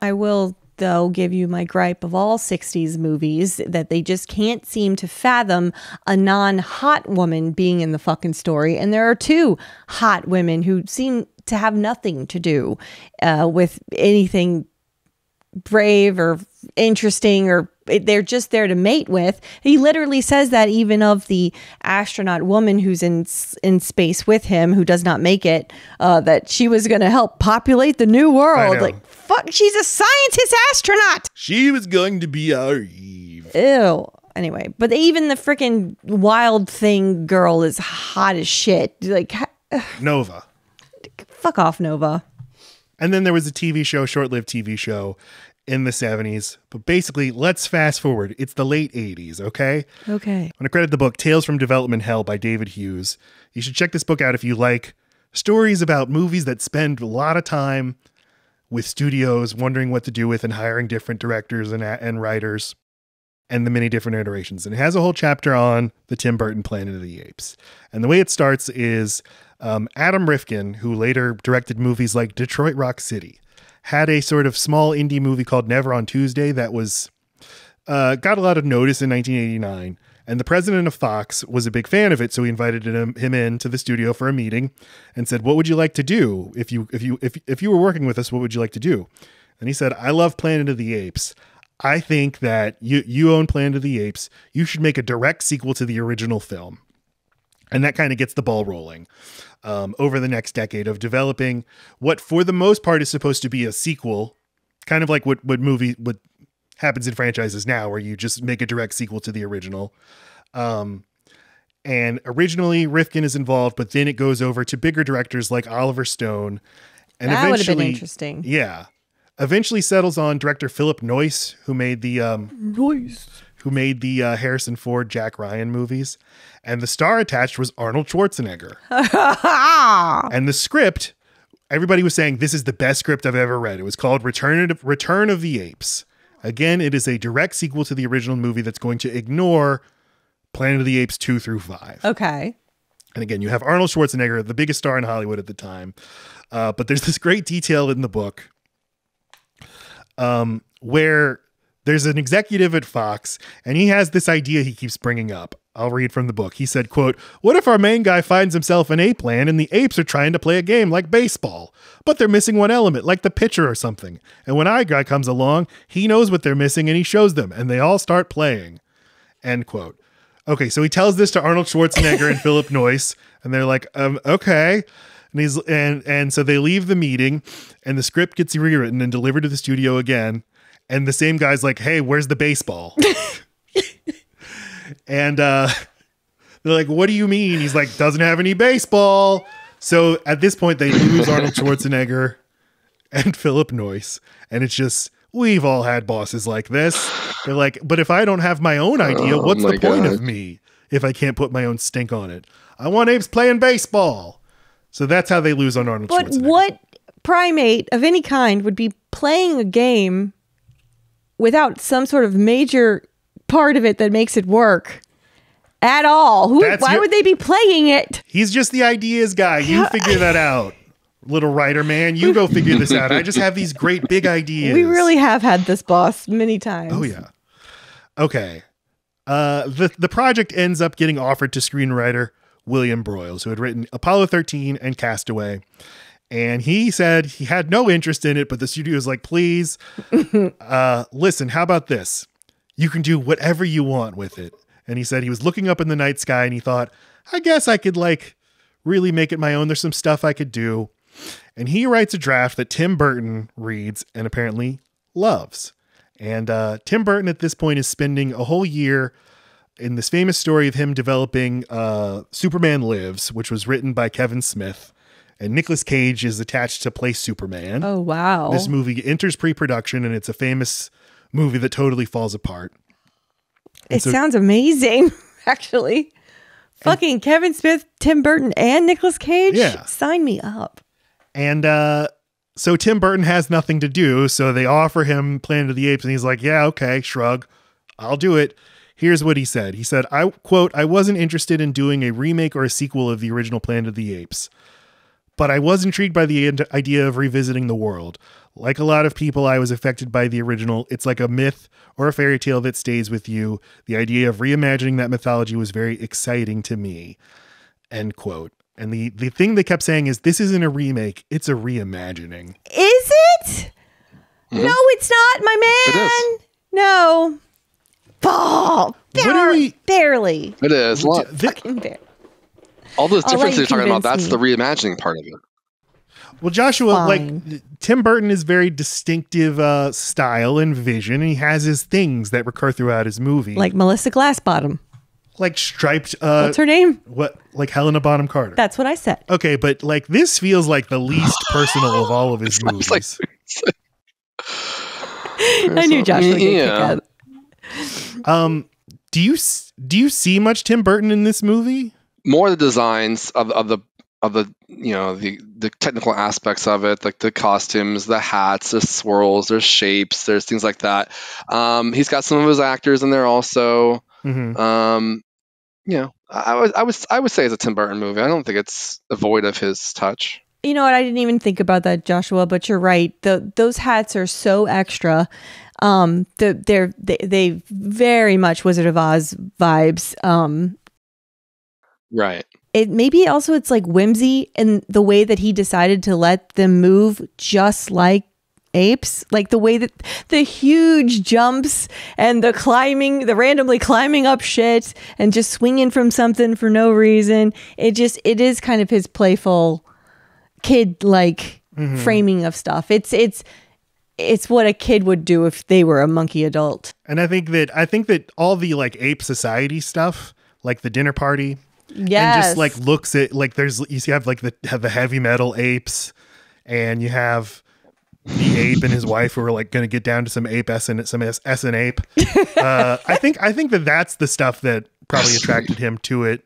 I will though give you my gripe of all 60s movies that they just can't seem to fathom a non-hot woman being in the fucking story and there are two hot women who seem to have nothing to do uh, with anything brave or interesting or they're just there to mate with. He literally says that even of the astronaut woman who's in in space with him who does not make it uh, that she was going to help populate the new world. Like fuck, she's a scientist astronaut. She was going to be our Eve. Ew. Anyway, but even the freaking wild thing girl is hot as shit. Like Nova. fuck off Nova. And then there was a TV show, short lived TV show in the 70s. But basically, let's fast forward. It's the late 80s, okay? Okay. I'm going to credit the book Tales from Development Hell by David Hughes. You should check this book out if you like stories about movies that spend a lot of time with studios wondering what to do with and hiring different directors and, and writers and the many different iterations. And it has a whole chapter on the Tim Burton Planet of the Apes. And the way it starts is um, Adam Rifkin, who later directed movies like Detroit Rock City, had a sort of small indie movie called Never on Tuesday that was uh, got a lot of notice in 1989. And the president of Fox was a big fan of it, so he invited him, him in to the studio for a meeting and said, "What would you like to do if you if you if if you were working with us? What would you like to do?" And he said, "I love Planet of the Apes. I think that you you own Planet of the Apes. You should make a direct sequel to the original film." And that kind of gets the ball rolling um, over the next decade of developing what, for the most part, is supposed to be a sequel, kind of like what what movie what happens in franchises now, where you just make a direct sequel to the original. Um, and originally Rifkin is involved, but then it goes over to bigger directors like Oliver Stone. And that would have been eventually- interesting. Yeah. Eventually settles on director Philip Noyce, who made the um, Noyce. Who made the uh, Harrison Ford Jack Ryan movies, and the star attached was Arnold Schwarzenegger. (laughs) and the script, everybody was saying this is the best script I've ever read. It was called Return of Return of the Apes. Again, it is a direct sequel to the original movie that's going to ignore Planet of the Apes 2 through 5. Okay. And again, you have Arnold Schwarzenegger, the biggest star in Hollywood at the time. Uh, but there's this great detail in the book um, where there's an executive at Fox and he has this idea he keeps bringing up. I'll read from the book. He said, quote, What if our main guy finds himself in ape land and the apes are trying to play a game like baseball, but they're missing one element, like the pitcher or something. And when our guy comes along, he knows what they're missing and he shows them, and they all start playing. End quote. Okay, so he tells this to Arnold Schwarzenegger and (laughs) Philip Noyce, and they're like, um, okay. And he's and and so they leave the meeting, and the script gets rewritten and delivered to the studio again. And the same guy's like, hey, where's the baseball? (laughs) and uh they're like, what do you mean? He's like, doesn't have any baseball. So at this point, they lose Arnold Schwarzenegger and (laughs) Philip Noyce, and it's just we've all had bosses like this. They're like, but if I don't have my own idea, Oh what's the point God. of me if I can't put my own stink on it? I want apes playing baseball. So that's how they lose on Arnold But what primate of any kind would be playing a game without some sort of major part of it that makes it work at all? Who? Why your- would they be playing it? He's just the ideas guy. You figure that out, little writer man. You go figure this out. I just have these great big (laughs) ideas. We really have had this boss many times. Oh yeah. Okay. Uh, the the project ends up getting offered to screenwriter William Broyles, who had written Apollo 13 and Castaway. And he said he had no interest in it, but the studio was like, please, (laughs) uh, listen, how about this? You can do whatever you want with it. And he said he was looking up in the night sky and he thought, I guess I could like really make it my own. There's some stuff I could do. And he writes a draft that Tim Burton reads and apparently loves. And uh, Tim Burton at this point is spending a whole year in this famous story of him developing uh, Superman Lives, which was written by Kevin Smith. And Nicolas Cage is attached to play Superman. Oh wow. This movie enters pre production and it's a famous movie that totally falls apart. it so- sounds amazing, (laughs) actually. Fucking Kevin Smith, Tim Burton, and Nicolas Cage. Yeah. Sign me up. And uh, so Tim Burton has nothing to do. So they offer him Planet of the Apes, and he's like, yeah, okay, shrug. I'll do it. Here's what he said. He said, I quote, I wasn't interested in doing a remake or a sequel of the original Planet of the Apes, but I was intrigued by the idea of revisiting the world. Like a lot of people, I was affected by the original. It's like a myth or a fairy tale that stays with you. The idea of reimagining that mythology was very exciting to me. End quote. And the, the thing they kept saying is this isn't a remake, it's a reimagining. Is it? No, it's not, my man. Mm-hmm. It is. No. Paul. What are we- Barely. It is. What? Thi- Fucking bar- All those differences you you're talking about, convince that's the reimagining part of it. Well, Joshua, Fine. like Tim Burton is very distinctive uh, style and vision, and he has his things that recur throughout his movie, Like Melissa Glassbottom. like striped. Uh, What's her name? what like Helena Bonham Carter? That's what I said. okay, but like this feels like the least (laughs) personal of all of his movies. like- (laughs) I knew Josh would get Yeah. kicked out. um, do you do you see much Tim Burton in this movie? More the designs of, of the of the you know the the technical aspects of it, like the costumes, the hats, the swirls, there's shapes, there's things like that. Um, he's got some of his actors in there also. Mhm. Um, you know, I, I would I would I would say it's a Tim Burton movie. I don't think it's devoid of his touch. You know what? I didn't even think about that, Joshua. But you're right. The those hats are so extra. Um, the, they're they, they very much Wizard of Oz vibes. Um, Right. it maybe also it's like whimsy and the way that he decided to let them move just like apes. Like the way that the huge jumps and the climbing the randomly climbing up shit and just swinging from something for no reason. It just it is kind of his playful kid like mm-hmm. framing of stuff. It's it's it's what a kid would do if they were a monkey adult. And I think that I think that all the like ape society stuff, like the dinner party, yes and just like looks at like there's you see have like the have the heavy metal apes, and you have the ape and his wife who are like going to get down to some ape s and some s, s and ape. (laughs) Uh, I think I think that that's the stuff that probably attracted him to it.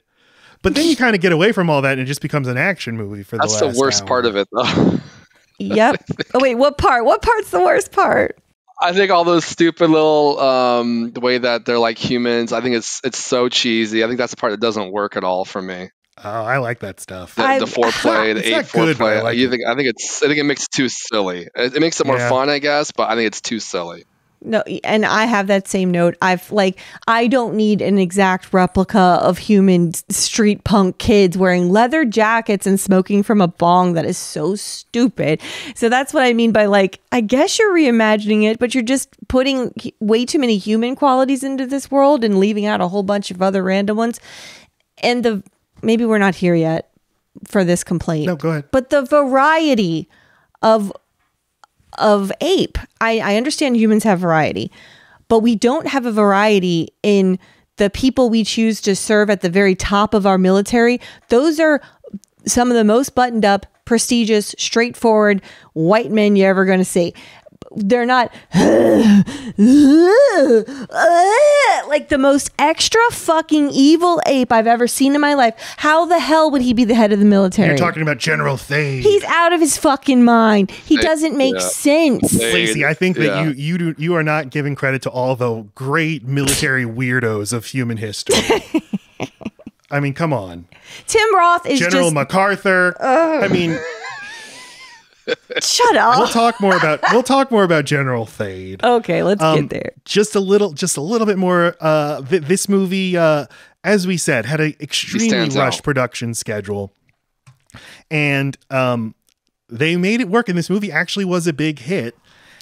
But then you kind of get away from all that and it just becomes an action movie for That's the the worst hour. part of it, though. yep oh wait what part what part's the worst part I think all those stupid little um, the way that they're like humans. I think it's it's so cheesy. I think that's the part that doesn't work at all for me. Oh, I like that stuff. The, I've- the foreplay, (laughs) the It's ape not good, but I foreplay. like you it. think I think it's I think it makes it too silly. It, it makes it more Yeah. fun, I guess, but I think it's too silly. No, and I have that same note. I've like I don't need an exact replica of human street punk kids wearing leather jackets and smoking from a bong. That is so stupid. So that's what I mean by like I guess you're reimagining it, but you're just putting way too many human qualities into this world and leaving out a whole bunch of other random ones. And the maybe we're not here yet for this complaint. No, go ahead. But the variety of of ape. I, I understand humans have variety, but we don't have a variety in the people we choose to serve at the very top of our military. Those are some of the most buttoned up, prestigious, straightforward white men you're ever going to see. They're not like the most extra fucking evil ape I've ever seen in my life. How the hell would he be the head of the military? You're talking about General Thade. He's out of his fucking mind. He Hey, doesn't make yeah. sense. Lacey, I think that yeah. you you do you are not giving credit to all the great military weirdos of human history. (laughs) I mean, come on, Tim Roth is General just MacArthur. I mean, shut up. we'll up. talk more about we'll talk more about General Thade. Okay, let's Um, get there. Just a little, just a little bit more. Uh, th- this movie, uh, as we said, had an extremely rushed out. production schedule, and um, they made it work. And this movie actually was a big hit.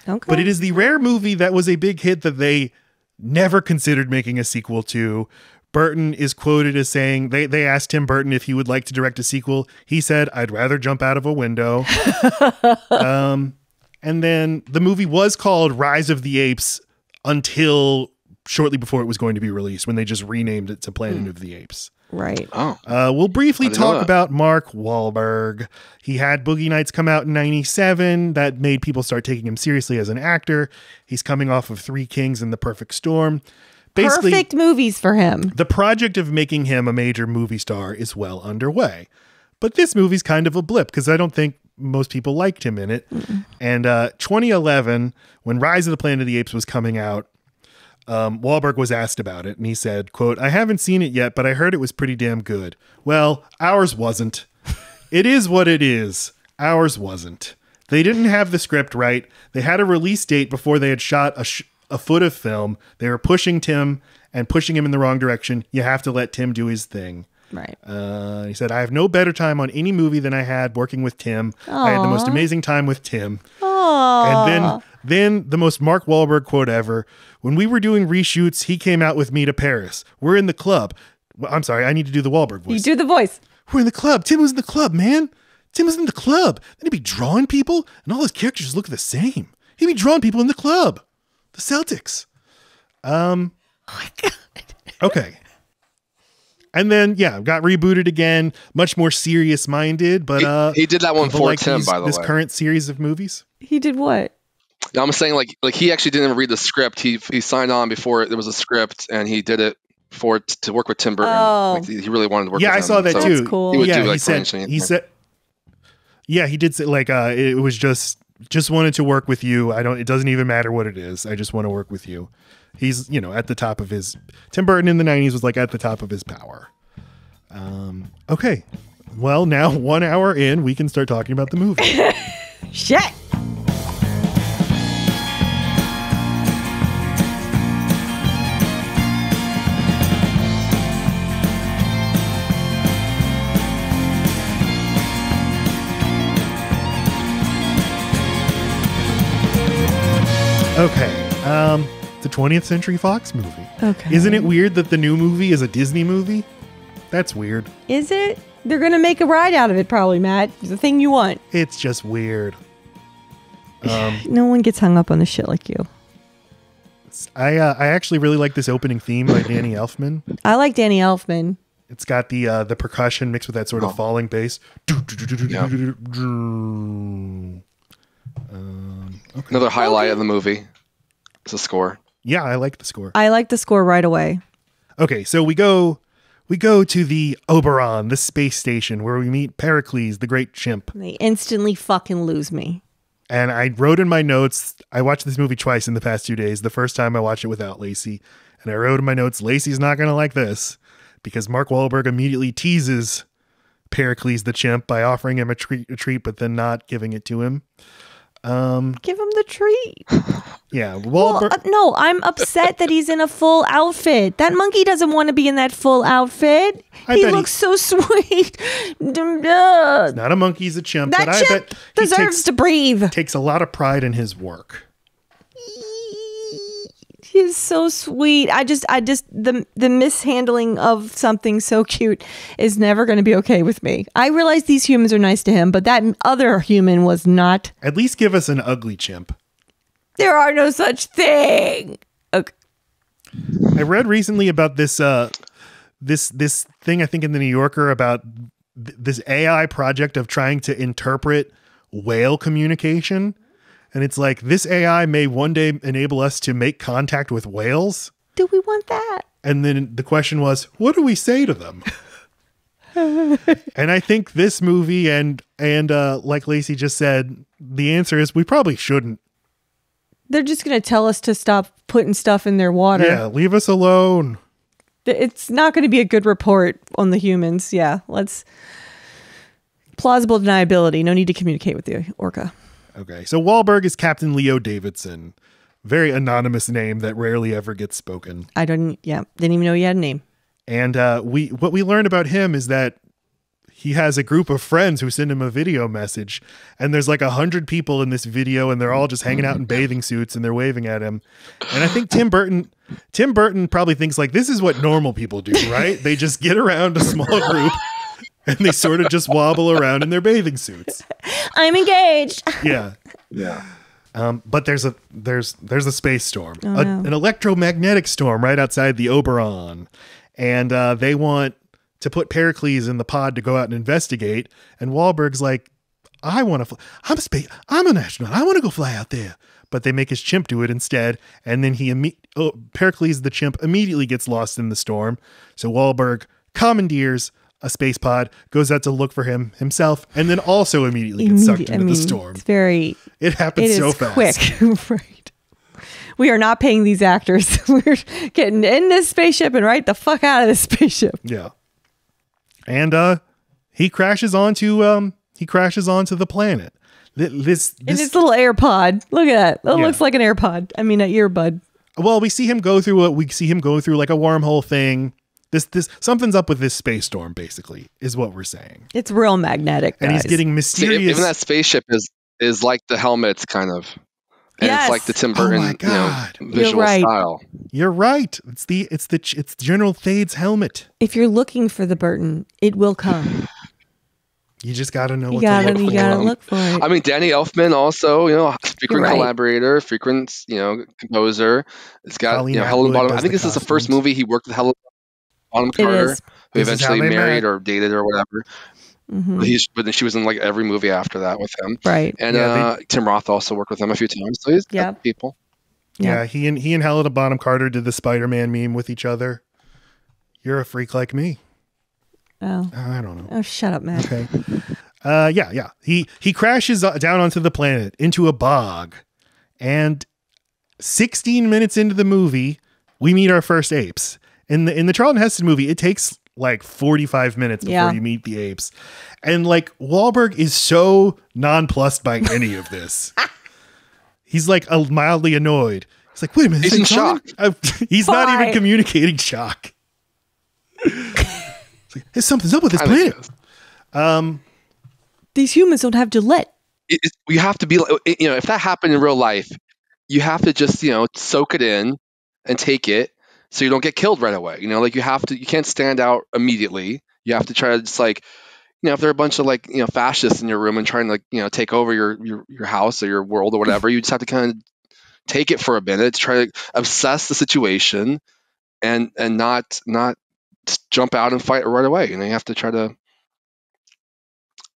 Okay. But it is the rare movie that was a big hit that they never considered making a sequel to. Burton is quoted as saying they they asked Tim Burton if he would like to direct a sequel. He said, "I'd rather jump out of a window." (laughs) um, and then the movie was called Rise of the Apes until shortly before it was going to be released, when they just renamed it to Planet of the Apes. right. Oh, Uh, we'll briefly I didn't know talk about Mark Wahlberg. He had Boogie Nights come out in 97. That made people start taking him seriously as an actor. He's coming off of Three Kings and The Perfect Storm. Basically, Perfect movies for him. the project of making him a major movie star is well underway. But this movie's kind of a blip because I don't think most people liked him in it. And uh, 2011, when Rise of the Planet of the Apes was coming out, um, Wahlberg was asked about it, and he said, "quote I haven't seen it yet, but I heard it was pretty damn good. Well, ours wasn't. (laughs) it is what it is. Ours wasn't. They didn't have the script right. They had a release date before they had shot a, sh- a foot of film. They were pushing Tim and pushing him in the wrong direction. You have to let Tim do his thing." Right. Uh, he said, I have no better time on any movie than I had working with Tim. I had the most amazing time with Tim. Oh. And then, then the most Mark Wahlberg quote ever. When we were doing reshoots, he came out with me to Paris. We're in the club. Well, I'm sorry, I need to do the Wahlberg voice. You do the voice. We're in the club. Tim was in the club, man. Tim was in the club. Then he'd be drawing people, and all his characters look the same. He'd be drawing people in the club. The Celtics. Um. (laughs) Okay. And then yeah, got rebooted again, much more serious minded, but he, uh he did that one people for like Tim, these- by the this way. This current series of movies. He did what? No, I'm saying like like he actually didn't even read the script. He he signed on before there was a script, and he did it for to work with Tim Burton. Oh. Like, he he really wanted to work. With Tim. Yeah, I saw that So too. That's cool. He would yeah, do, like, he said he said Yeah, he did say like uh it was just just wanted to work with you. I don't it doesn't even matter what it is. I just want to work with you. He's, you know, at the top of his Tim Burton in the 90s was like at the top of his power. Um okay. Well, now (laughs) 1 hour in, we can start talking about the movie. (laughs) Shit. Okay. Um, it's a 20th Century Fox movie. Okay. Isn't it weird that the new movie is a Disney movie? That's weird. Is it? They're gonna make a ride out of it, probably, Matt. The thing you want. It's just weird. Um, (laughs) No one gets hung up on the shit like you. I uh, I actually really like this opening theme by Danny Elfman. I like Danny Elfman. It's got the uh, the percussion mixed with that sort of Oh. falling bass. Yeah. (laughs) Um, okay. Another highlight of the movie is the score. Yeah, I like the score. I like the score right away. Okay, so we go we go to the Oberon, the space station, where we meet Pericles, the great chimp. They instantly fucking lose me. And I wrote in my notes, I watched this movie twice in the past two days. The first time I watched it without Lacey. And I wrote in my notes, Lacey's not going to like this because Mark Wahlberg immediately teases Pericles the chimp by offering him a treat, a treat but then not giving it to him. Give him the treat. (laughs) Yeah, Well, uh, no, I'm upset that he's in a full outfit. That monkey doesn't want to be in that full outfit. I he bet he- looks so (laughs) sweet. Not a monkey, he's a chimp, that but I chimp bet he deserves takes, to breathe. takes a lot of pride in his work. He's so sweet. I just, I just, the the mishandling of something so cute is never going to be okay with me. I realize these humans are nice to him, but that other human was not. At least give us an ugly chimp. There are no such thing. Okay. I read recently about this uh this this thing I think in the New Yorker about th- this AI project of trying to interpret whale communication and it's like this AI may one day enable us to make contact with whales Do we want that? and then the question was what do we say to them and I think this movie and and uh like Lacey just said the answer is we probably shouldn't They're just going to tell us to stop putting stuff in their water. yeah leave us alone It's not going to be a good report on the humans. Yeah, let's plausible deniability. No need to communicate with the orca. Okay, so Wahlberg is Captain Leo Davidson. Very anonymous name that rarely ever gets spoken. I don't. Yeah, didn't even know he had a name. And uh, we what we learned about him is that he has a group of friends who send him a video message, and there's like a hundred people in this video, and they're all just hanging out in bathing suits and they're waving at him. And I think Tim Burton, Tim Burton probably thinks like this is what normal people do, right? they just get around a small group. And they sort of just wobble around in their bathing suits. I'm engaged. (laughs) Yeah. Yeah. Um, but there's a there's there's a space storm, Oh, a- no. an electromagnetic storm right outside the Oberon, and uh, they want to put Pericles in the pod to go out and investigate. And Wahlberg's like, I want to. Fl- I'm a space. I'm an astronaut. I want to go fly out there. But they make his chimp do it instead, and then he imme- oh, Pericles the chimp immediately gets lost in the storm. So Wahlberg commandeers a space pod, goes out to look for him himself, and then also immediately gets sucked into the storm. It's very. It happens It is so fast. quick. (laughs) right. We are not paying these actors. (laughs) We're getting in this spaceship and right the fuck out of this spaceship. Yeah. And uh he crashes onto um he crashes onto the planet. Th- This, In this his little AirPod. Look at that. That Yeah. looks like an AirPod. I mean, an earbud. well, we see him go through a we see him go through like a wormhole thing. This this something's up with this space storm basically is what we're saying. It's real magnetic. And he's guys. getting See, mysterious even that spaceship is is like the helmets, kind of, and Yes. it's like the Tim Oh Burton, my you God. know, You're visual right. style. You're right. It's the it's the it's General Thade's helmet. if you're looking for the Burton, it will come. (sighs) You just got to know You what gotta, to you look gotta for. look for it. I mean, Danny Elfman also, you know, (laughs) frequent right. collaborator, frequent, you know, composer. It's got, Colleen you know, Helen Bottom. I think the this is the first movie he worked with Helen Bottom Carter, is. who This eventually married met. or dated or whatever. Mhm. But he's, but then she was in like every movie after that with him. Right. And Yeah, they- uh, Tim Roth also worked with him a few times. So he's Yeah. people. Yeah, Yeah. he and he and Helena Bonham Carter did the Spider-Man meme with each other. You're a freak like me. Oh. I don't know. Oh, shut up, man. Okay. Uh, yeah, yeah. He he crashes uh, down onto the planet into a bog, and 16 minutes into the movie, we meet our first apes. In the in the Charlton Heston movie, it takes like 45 minutes before Yeah. you meet the apes, and like Wahlberg is so nonplussed by any of this. (laughs) He's like uh, mildly annoyed. He's like, wait a minute, He's in ain't Charlton?" Uh, (laughs) he's not even communicating shock. It's (laughs) like, "Hey, something's up with this I planet. it is. These humans don't have Gillette. It, it, you have to be, like- you know, if that happened in real life, you have to just you know soak it in and take it so you don't get killed right away. You know, like you have to you can't stand out immediately. You have to try to just like you know if there are a bunch of like you know fascists in your room and trying to like you know take over your your, your house or your world or whatever, you just have to kind of take it for a minute to try to assess the situation and and not not jump out and fight right away. You know, you have to try to.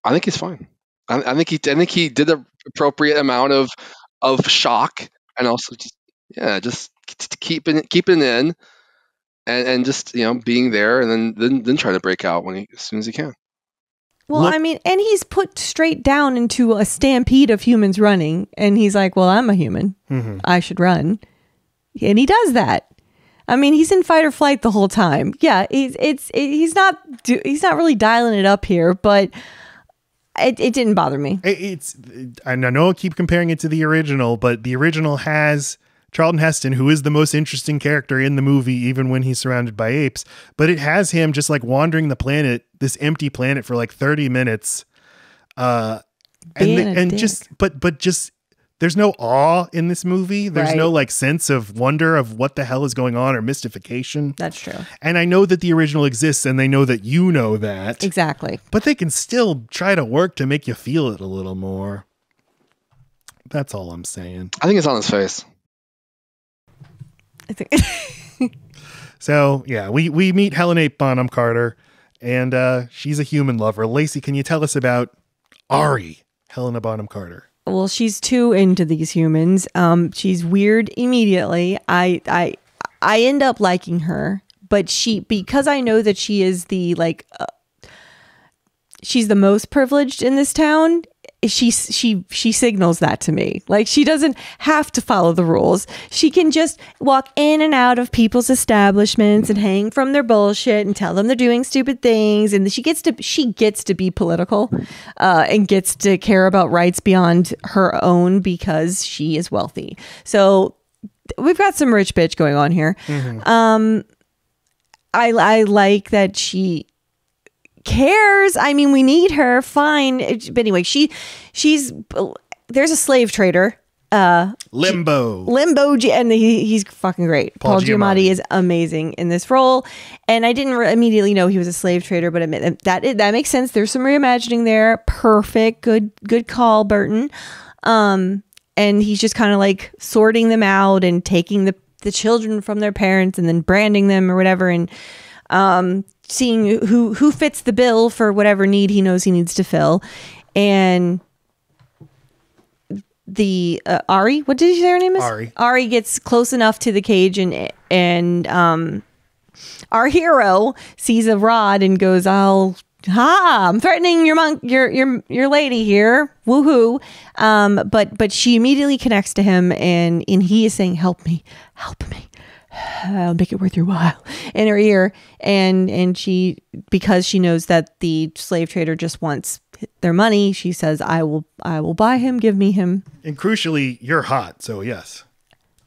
I think he's fine. I, I think he I think he did the appropriate amount of of shock and also just yeah just keeping it keeping in and and just you know being there and then then then trying to break out when he as soon as he can. Well, Look- I mean, and he's put straight down into a stampede of humans running, and he's like, "Well, I'm a human. Mhm. I should run," and he does that. I mean, he's in fight or flight the whole time. Yeah, he's it's he's not do, he's not really dialing it up here, but it, it didn't bother me. It- It's I know I keep comparing it to the original, but the original has Charlton Heston, who is the most interesting character in the movie, even when he's surrounded by apes. But it has him just like wandering the planet, this empty planet, for like thirty minutes, uh, and the- and dick. just but but just there's no awe in this movie. There's Right. no like sense of wonder of what the hell is going on or mystification. That's true. And I know that the original exists, and they know that you know that Exactly. but they can still try to work to make you feel it a little more. That's all I'm saying. I think it's on his face. I think (laughs) So yeah, we we meet Helena Bonham Carter, and uh, she's a human lover. Lacey, can you tell us about Ari, Helena Bonham Carter? well, she's too into these humans. Um, she's weird immediately. I I I end up liking her, but she because I know that she is the like uh, she's the most privileged in this town. She she she signals that to me. Like she doesn't have to follow the rules. She can just walk in and out of people's establishments and hang from their bullshit and tell them they're doing stupid things. And she gets to she gets to be political, uh, and gets to care about rights beyond her own because she is wealthy. So we've got some rich bitch going on here. Um, I I like that she cares. I mean, we need her. Fine, but anyway, she she's there's a slave trader. Uh, Limbo. Limbo, and he, he's fucking great. Paul Paul, Giamatti. Giamatti. is amazing in this role, and I didn't re- immediately know he was a slave trader, but it, that that makes sense. There's some reimagining there. Perfect, good good call, Burton. Um, and he's just kind of like sorting them out and taking the the children from their parents and then branding them or whatever, and um, seeing who who fits the bill for whatever need he knows he needs to fill, and the uh, Ari, what did you say her name is? Ari. Ari gets close enough to the cage and and um our hero sees a rod and goes, "I'll ha, I'm threatening your monk your your your lady here. Woohoo." Um but but she immediately connects to him and and he is saying, "Help me. Help me." I'll make it worth your while in her ear. And and she because she knows that the slave trader just wants their money she says i will i will buy him give me him. And crucially, you're hot, so yes.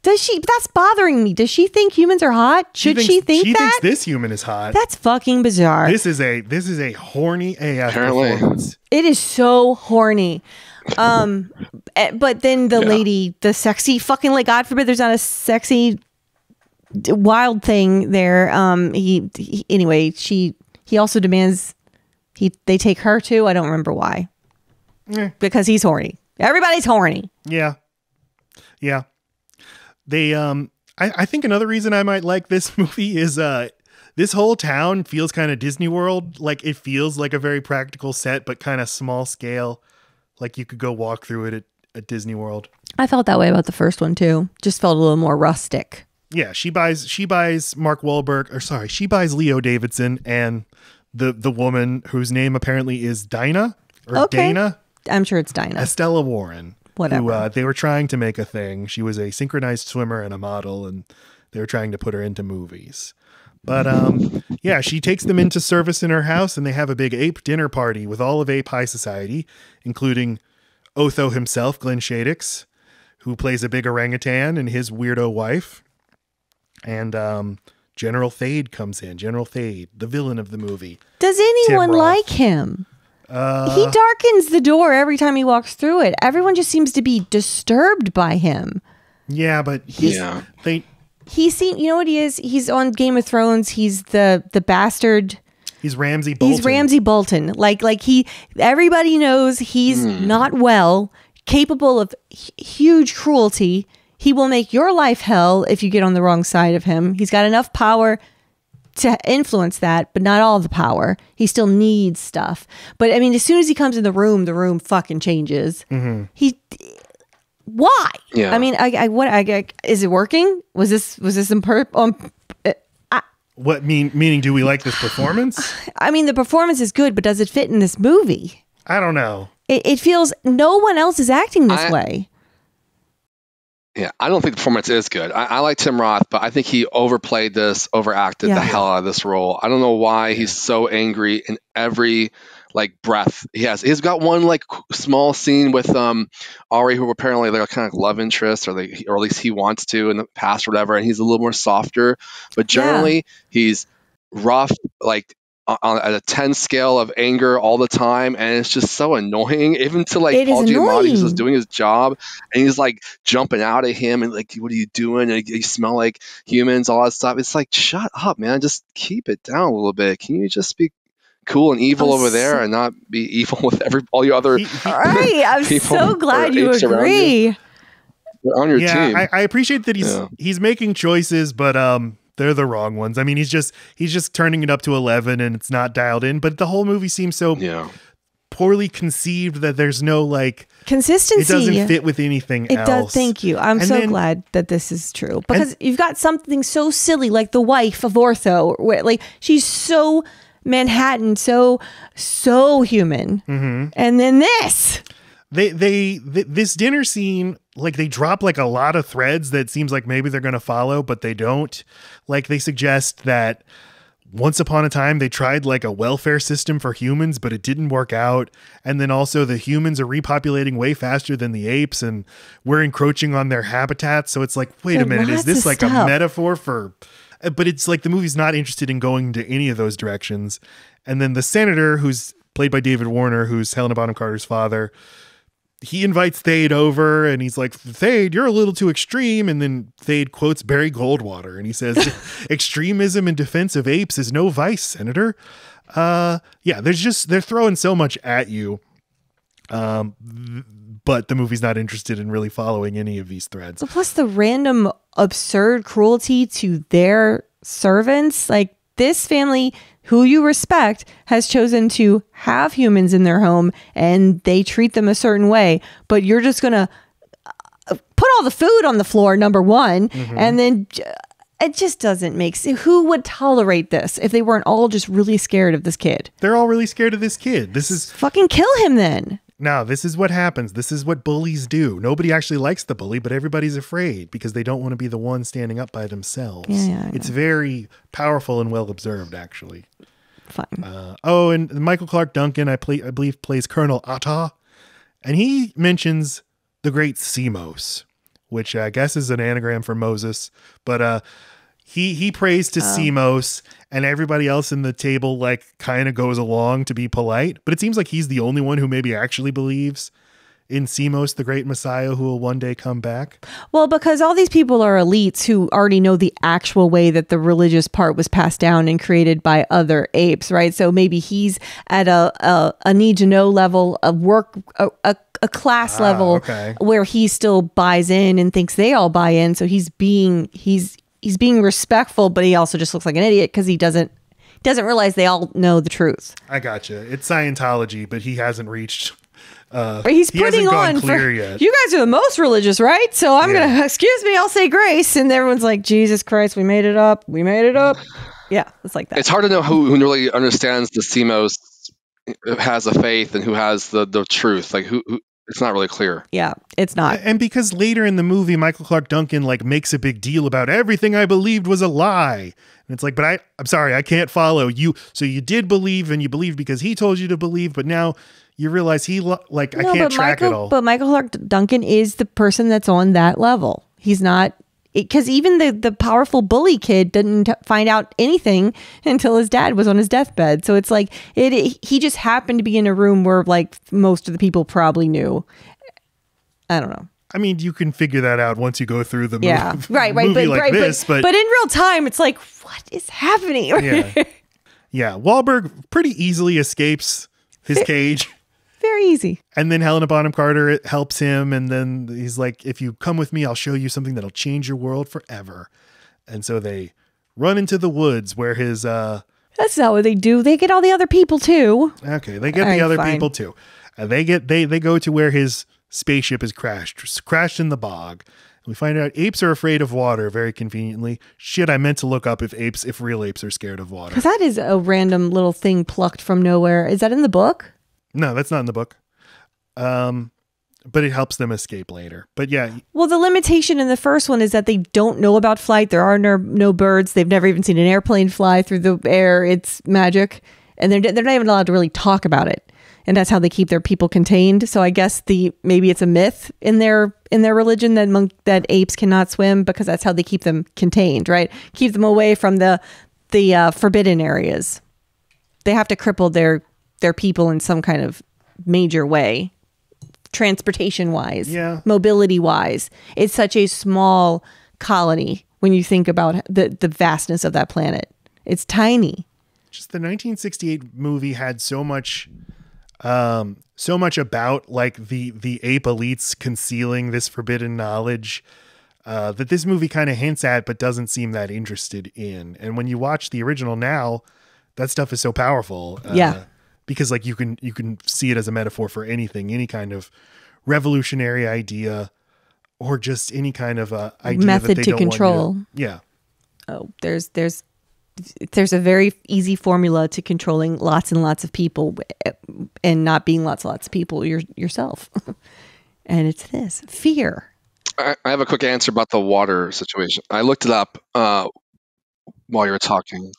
does she that's bothering me. Does she think humans are hot? Should thinks- she think she that? thinks this human is hot. that's fucking bizarre. This is a this is a horny AF performance. it is so horny. Um eh, but then the lady the sexy fucking like god forbid there's not a sexy d- wild thing there um he, he anyway she he also demands he they take her too i don't remember why Eh. because he's horny everybody's horny Yeah. Yeah. They um I, I think another reason I might like this (laughs) movie is uh this whole town feels kind of Disney World. Like it feels like a very practical set, but kind of small scale. Like you could go walk through it at, at Disney World. i felt that way about the first one too just felt a little more rustic Yeah, she buys she buys Mark Wahlberg or sorry, she buys Leo Davidson and the the woman whose name apparently is Dinah or Okay. Dana. i'm sure it's dinah Estella Warren. Who, Whatever. uh, they were trying to make a thing. She was a synchronized swimmer and a model, and they were trying to put her into movies. But um, yeah, she takes them into service in her house, and they have a big ape dinner party with all of Ape High Society, including Otho himself, Glenn Shadix, who plays a big orangutan, and his weirdo wife. And um, General Thade comes in. General Thade, the villain of the movie. does anyone like him Uh, he darkens the door every time he walks through it everyone just seems to be disturbed by him Yeah, but he's Yeah. they He's seen. You know what he is? He's on Game of Thrones. He's the the bastard. he's Ramsay Bolton. He's Ramsay Bolton. Like like he. Everybody knows he's not well, capable of h- huge cruelty. He will make your life hell if you get on the wrong side of him. He's got enough power to influence that, but not all the power. He still needs stuff. But I mean, as soon as he comes in the room, the room fucking changes. He. Why? Yeah. I mean, I, I what? I, I is it working? Was this was this in per, um, What mean meaning do we like this performance? (sighs) I mean, the performance is good, but does it fit in this movie? I don't know. It, it feels no one else is acting this I- way. Yeah, I don't think the performance is good. I, I like Tim Roth, but I think he overplayed this, overacted Yeah. the hell out of this role. I don't know why he's so angry in every like breath he has. He's got one like small scene with um Ari, who apparently they're kind of love interest, or they, or at least he wants to in the past, or whatever. And he's a little more softer, but Yeah. generally he's rough, like on, on at a ten scale of anger all the time, and it's just so annoying. Even to like It is Paul Giamatti, who's just doing his job, and he's like jumping out at him and like, "What are you doing?" And you smell like humans, all that stuff. It's like, shut up, man. Just keep it down a little bit. Can you just be cool and evil I'm over there, and not be evil (laughs) with every all your other He- he- All right, (laughs) I'm so glad you apes around agree. on your yeah, team? I, I appreciate that he's Yeah. he's making choices, but um, they're the wrong ones. I mean, he's just he's just turning it up to eleven, and it's not dialed in. But the whole movie seems so yeah, poorly conceived that there's no like Consistency. it doesn't fit with anything It else. does. Thank you. I'm And so then- glad that this is true because you've got something so silly like the wife of Ortho, where like she's so Manhattan, so so human, Mm-hmm. and then this. They they th- this dinner scene like they drop like a lot of threads that seems like maybe they're going to follow, but they don't. Like they suggest that once upon a time they tried like a welfare system for humans but it didn't work out. And then also the humans are repopulating way faster than the apes and we're encroaching on their habitat so it's like wait a minute is this like a metaphor for uh, but it's like the movie's not interested in going to any of those directions. And then the senator who's played by David Warner who's Helena Bonham Carter's father he invites Thade over and he's like, Thade, you're a little too extreme. And then Thade quotes Barry Goldwater and he says, (laughs) Extremism in defense of apes is no vice, Senator. Uh, yeah, there's just, they're throwing so much at you. Um, but the movie's not interested in really following any of these threads. Plus the random absurd cruelty to their servants. Like this family, who you respect, has chosen to have humans in their home and they treat them a certain way. But you're just going to uh, put all the food on the floor, number one, mm-hmm. and then. It just doesn't make sense. Who would tolerate this if they weren't all just really scared of this kid? They're all really scared of this kid. This is Fucking kill him then. now, this is what happens. This is what bullies do. Nobody actually likes the bully, but everybody's afraid because they don't want to be the one standing up by themselves. Yeah, yeah, it's very powerful and well observed, actually. Uh, oh, and Michael Clarke Duncan, I play, I believe, plays Colonel Attar, and he mentions the great Semos, which I guess is an anagram for Moses. But uh, he he prays to Semos, and everybody else in the table like kind of goes along to be polite. But it seems like he's the only one who maybe actually believes in Semos, the great Messiah, who will one day come back. Well, because all these people are elites who already know the actual way that the religious part was passed down and created by other apes, right? So maybe he's at a a, a need to know level, a work, a, a, a class ah, level okay. where he still buys in and thinks they all buy in. So he's being he's he's being respectful, but he also just looks like an idiot because he doesn't doesn't realize they all know the truth. I gotcha. It's Scientology, but he hasn't reached. Uh, But he's he hasn't putting gone on clear for yet. you guys are the most religious, right? So I'm Yeah. gonna (laughs) excuse me, I'll say grace, and everyone's like, Jesus Christ, we made it up, we made it up. Yeah, it's like that. it's hard to know who, who really understands the Semos has a faith and who has the the truth. Like who, who it's not really clear. yeah, it's not. And because later in the movie, Michael Clarke Duncan like makes a big deal about everything I believed was a lie. And it's like, but I, I'm sorry, I can't follow you. So you did believe and you believed because he told you to believe, but now you realize he, lo- like, I can't but track Michael, it all. but Michael Clarke Duncan is the person that's on that level. He's not because even the the powerful bully kid didn't find out anything (laughs) until his dad was on his deathbed. So it's like it, it- He just happened to be in a room where like most of the people probably knew. I don't know. I mean, you can figure that out once you go through the Yeah, movie, (laughs) right, right, movie but like right, this. but, But, but in real time, it's like, what is happening? (laughs) yeah, yeah, Wahlberg pretty easily escapes his cage. Very easy. And then Helena Bonham Carter it helps him. And then he's like, if you come with me, I'll show you something that'll change your world forever. And so they run into the woods where his, uh, That's not what they do. They get all the other people too. okay, they get All the right, other fine. people too. And they get, they, they go to where his spaceship is crashed, crashed in the bog. We find out apes are afraid of water very conveniently. Shit, I meant to look up if apes, if real apes are scared of water. Because that is a random little thing plucked from nowhere. Is that in the book? No, that's not in the book. Um, but it helps them escape later. But yeah, Well, the limitation in the first one is that they don't know about flight. There are no, no birds. They've never even seen an airplane fly through the air. It's magic. And they're, they're not even allowed to really talk about it. And that's how they keep their people contained. So I guess the maybe it's a myth in their in their religion that monk that apes cannot swim because that's how they keep them contained, right? Keep them away from the the uh, forbidden areas. They have to cripple their their people in some kind of major way transportation wise, Yeah. mobility wise. It's such a small colony when you think about the, the vastness of that planet. It's tiny. just the 1968 movie had so much um so much about like the the ape elites concealing this forbidden knowledge uh that this movie kind of hints at but doesn't seem that interested in and when you watch the original now that stuff is so powerful uh, Yeah. Because like you can you can see it as a metaphor for anything any kind of revolutionary idea or just any kind of uh, idea that Method they to don't want you control. yeah Oh, there's there's there's a very easy formula to controlling lots and lots of people eh, and not being lots and lots of people your, yourself. (laughs) and it's this fear. I, I have a quick answer about the water situation. I looked it up uh, while you were talking,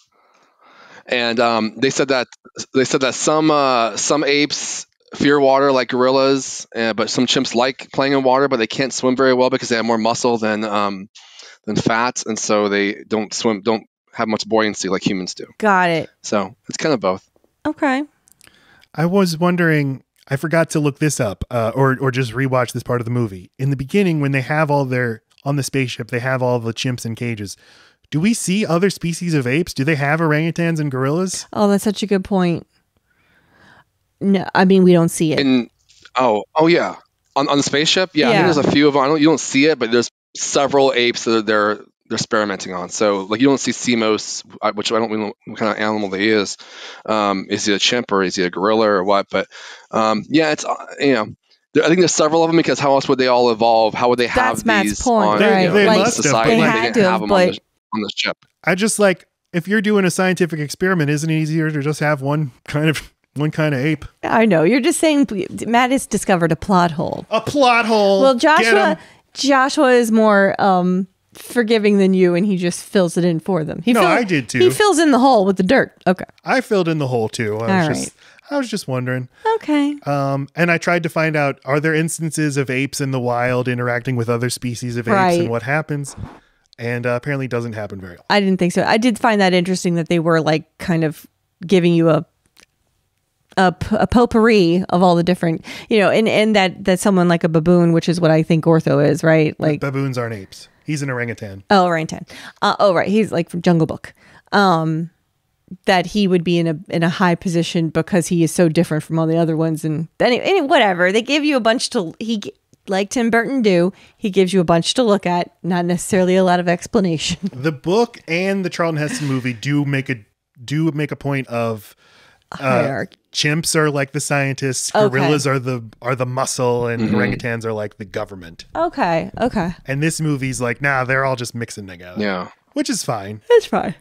and um, they said that they said that some uh, some apes fear water like gorillas, uh, but some chimps like playing in water, but they can't swim very well because they have more muscle than um, than fat, and so they don't swim, don't have much buoyancy like humans do. Got it. So it's kind of both. Okay. I was wondering. I forgot to look this up, uh, or or just rewatch this part of the movie. In the beginning, when they have all their on the spaceship, they have all the chimps in cages. Do we see other species of apes? Do they have orangutans and gorillas? Oh, that's such a good point. No, I mean we don't see it. And oh, oh yeah, on, on the spaceship, yeah, I Yeah. think there's a few of them. I don't, you don't see it, but there's several apes that they're they're experimenting on. So like you don't see Semos, uh, which I don't know what kind of animal he is. Um, is he a chimp or is he a gorilla or what? But um, yeah, it's uh, you know. I think there's several of them because how else would they all evolve? How would they have That's Matt's these point, on, They- you know, they in must have, society? but They They had to have have, them on but- the, on the ship. I just like if you're doing a scientific experiment, isn't it easier to just have one kind of one kind of ape? I know. You're just saying Matt has discovered a plot hole. A plot hole. Well, Joshua Joshua is more um forgiving than you and he just fills it in for them. He No, fill- I did too. He fills in the hole with the dirt. Okay. I filled in the hole too. I was All just I was just wondering. Okay. Um, and I tried to find out are there instances of apes in the wild interacting with other species of apes Right. and what happens? And uh, apparently it doesn't happen very often. I didn't think so. I did find that interesting that they were like kind of giving you a a, a potpourri of all the different, you know, and and that that someone like a baboon, which is what I think ortho is, right? Like Baboons aren't apes. He's an orangutan. Oh, orangutan. Uh, oh, right. He's like from Jungle Book. Um, that he would be in a in a high position because he is so different from all the other ones, and anyway, any, whatever. They give you a bunch to he like Tim Burton do. He gives you a bunch to look at, not necessarily a lot of explanation. (laughs) The book and the Charlton Heston movie do make a do make a point of uh, chimps are like the scientists, Okay. gorillas are the are the muscle, and Mm-hmm. orangutans are like the government. Okay, okay, And this movie's like, nah, they're all just mixing together. Yeah, Which is fine. It's fine.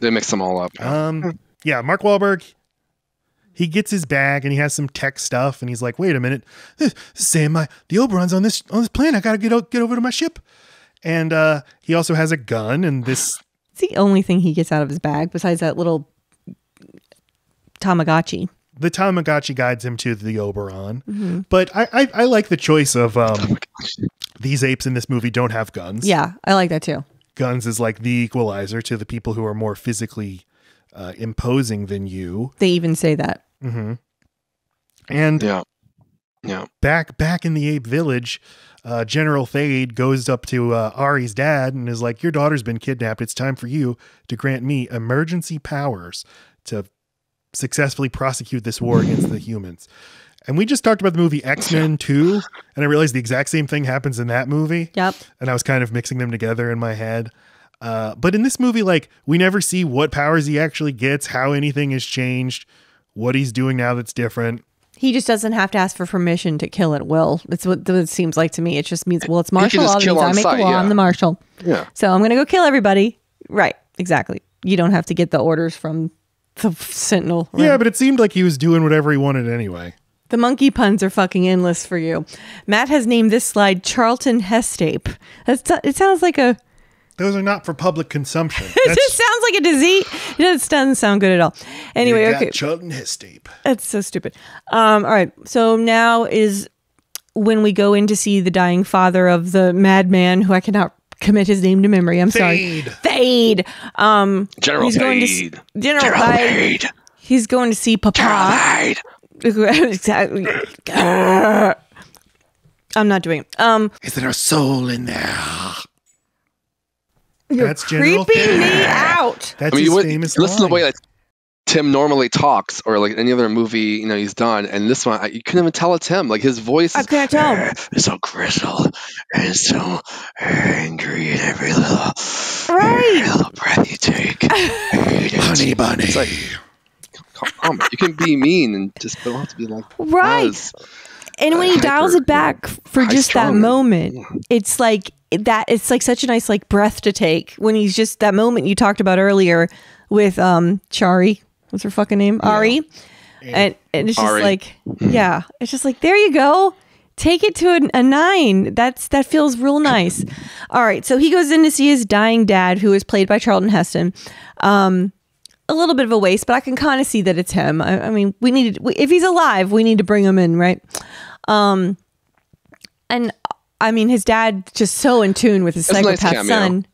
they mix them all up. Um, yeah, Mark Wahlberg. He gets his bag and he has some tech stuff, and he's like, "Wait a minute, this is my the Oberon's on this on this plane. I gotta get o- get over to my ship." And uh, he also has a gun, and this It's the only thing he gets out of his bag besides that little Tamagotchi. the Tamagotchi guides him to the Oberon. Mm-hmm. But I, I I like the choice of um, these apes in this movie don't have guns. Yeah, I like that too. guns is like the equalizer to the people who are more physically uh, imposing than you. They even say that. And Yeah. Yeah. back back in the ape village uh, general thade goes up to uh, ari's dad and is like your daughter's been kidnapped it's time for you to grant me emergency powers to successfully prosecute this war against the humans and we just talked about the movie x-men 2 and i realized the exact same thing happens in that movie Yep. and i was kind of mixing them together in my head uh, but in this movie like we never see what powers he actually gets how anything has changed what he's doing now that's different He just doesn't have to ask for permission to kill at will. That's what it seems like to me. It just means, well, it's martial just law. Means I on make sight, the law. yeah. I'm the marshal. Yeah. So I'm going to go kill everybody. Right. Exactly. You don't have to get the orders from the Sentinel. right? Yeah, but it seemed like he was doing whatever he wanted anyway. The monkey puns are fucking endless for you. Matt has named this slide Charlton Hestape. That's, it sounds like a. Those are not for public consumption. (laughs) It just sounds like a disease. It just doesn't sound good at all. Anyway, You got okay. Charlton Hestape. That's so stupid. Um, all right. So now is when we go in to see the dying father of the madman who I cannot commit his name to memory. I'm sorry. Thade. Thade. Um, General he's going to s- Thade. General General Thade. Thade. He's going to see Papa. Thade. (laughs) exactly. (laughs) I'm not doing it. Um, Is there a soul in there? You're That's General creeping me out. That's I mean, his you would famous listen to the way that Tim normally talks, or like any other movie you know he's done, and this one I, you couldn't even tell it's him. Like his voice I can't tell. is (laughs) so gristle and so angry, and every little Right. every little breath you take. (laughs) Honey bunny. It's like, calm, calm. You can be mean and just don't have to be like Right. Buzz. And when he hyper, dials it back for high just that moment, it's like that. It's like such a nice like breath to take when he's just that moment you talked about earlier with um Chari. What's her fucking name? Ari. And and it's just Ari. like yeah, it's just like there you go. Take it to a, a nine. That's that feels real nice. (laughs) All right, so he goes in to see his dying dad, who is played by Charlton Heston. Um, a little bit of a waste, but I can kind of see that it's him. I, I mean, we need we, if he's alive, we need to bring him in, right? Um, and I mean, his dad just so in tune with his a nice psychopath cameo. son.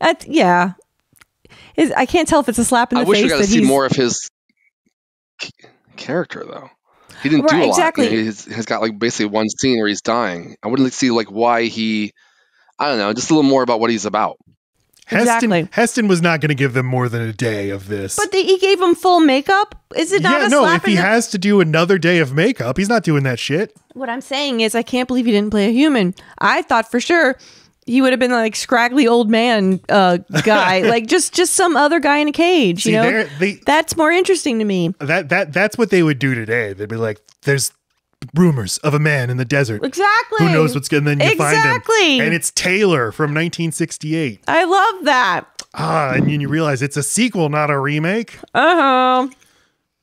At, yeah, is I can't tell if it's a slap in the face. I wish we got to see more of his character though. He didn't do Right, a lot. exactly. You know, he's, he's got like basically one scene where he's dying. I wouldn't like see like why he. I don't know, just a little more about what he's about. Heston, Exactly. Heston was not going to give them more than a day of this. But the, he gave him full makeup. Is it not yeah, a no, if he the has to do another day of makeup, he's not doing that shit. What I'm saying is, I can't believe he didn't play a human. I thought for sure he would have been like scraggly old man uh, guy, (laughs) like just just some other guy in a cage. See, you know, they, that's more interesting to me. that that that's what they would do today. They'd be like, "There's rumors of a man in the desert. Exactly. Who knows what's going?" Then you find him, Exactly. and it's Taylor from 1968. I love that. Ah, and then you realize it's a sequel, not a remake. Uh huh.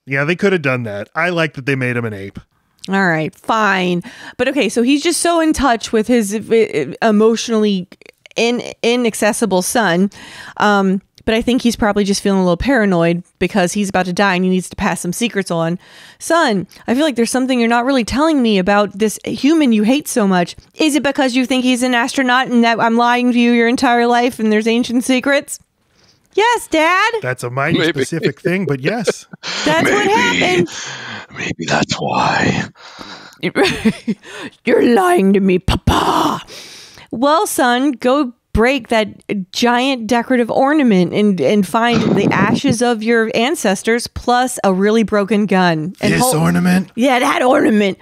Yeah, they could have done that. I like that they made him an ape. All right, fine. But okay, so he's just so in touch with his uh, emotionally in inaccessible son. Um, but I think he's probably just feeling a little paranoid because he's about to die and he needs to pass some secrets on. Son, I feel like there's something you're not really telling me about this human you hate so much. Is it because you think he's an astronaut and that I'm lying to you your entire life and there's ancient secrets? Yes, Dad. That's a mighty Maybe. specific thing, but yes. (laughs) That's what happened. Maybe that's why. (laughs) You're lying to me, Papa. Well, son, go break that giant decorative ornament and and find the ashes of your ancestors plus a really broken gun. And this hold- ornament. yeah, that ornament,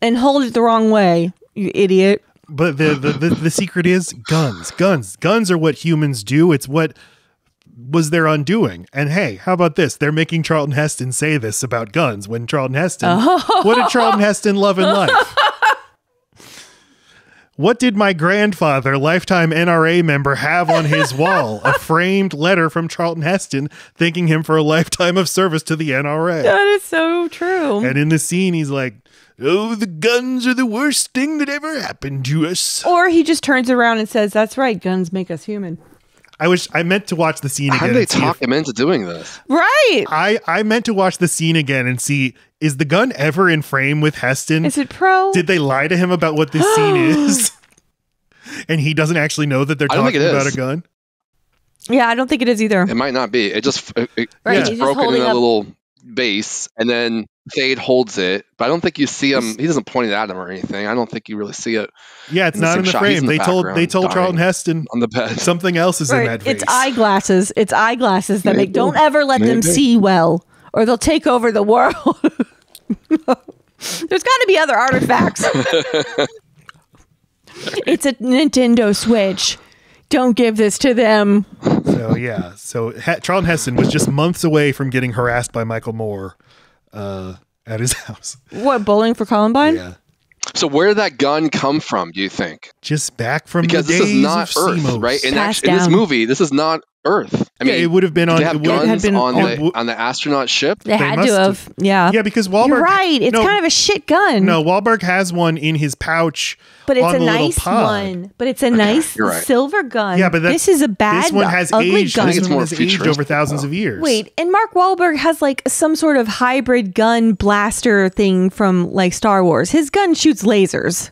and hold it the wrong way, you idiot. But the, the, the, the secret is guns. Guns. Guns are what humans do. It's what was their undoing. And hey, how about this? They're making Charlton Heston say this about guns when Charlton Heston. (laughs) What did Charlton Heston love in life? What did my grandfather, lifetime NRA member, have on his (laughs) wall? A framed letter from Charlton Heston thanking him for a lifetime of service to the NRA. That is so true. And in the scene, he's like, Oh, the guns are the worst thing that ever happened to us. Or he just turns around and says, "That's right, guns make us human." I wish I meant to watch the scene again. How did they talk if- him into doing this? Right? I I meant to watch the scene again and see is the gun ever in frame with Heston? Is it pro? Did they lie to him about what this scene (gasps) is? And he doesn't actually know that they're I don't think talking about is. a gun. yeah, I don't think it is either. It might not be. It just it, it, Right, it's he's just broken in holding a up- little base, and then Thade holds it, but I don't think you see him. He doesn't point it at him or anything. I don't think you really see it Yeah, it's In not in the shot. Frame. in the they told they told Charlton. Heston on the bed. something else is in Right. that face. It's eyeglasses. It's eyeglasses that make don't ever let them see well or they'll take over the world. (laughs) There's got to be other artifacts. (laughs) it's a Nintendo Switch. Don't give this to them. So yeah, so he- Charlton Heston was just months away from getting harassed by Michael Moore uh, at his (laughs) house. What bowling for Columbine? Yeah, So where did that gun come from? Do you think? just back from Because the this days is not Earth, Semos. right? In, act- in this movie, this is not Earth. I yeah, mean, it would have been on. they have it would- guns been on on- the on the astronaut ship? They, had must to have. have. Yeah. Yeah, because Wahlberg. You're right. It's no, kind of a shit gun. no. Wahlberg has one in his pouch, but it's on a the nice one. But it's a nice right. silver gun. Yeah, but that's, this is a bad, This one has ugly aged. gun. think This it's one more has aged over thousands though. of years. Wait, and Mark Wahlberg has like some sort of hybrid gun blaster thing from like Star Wars. His gun shoots lasers.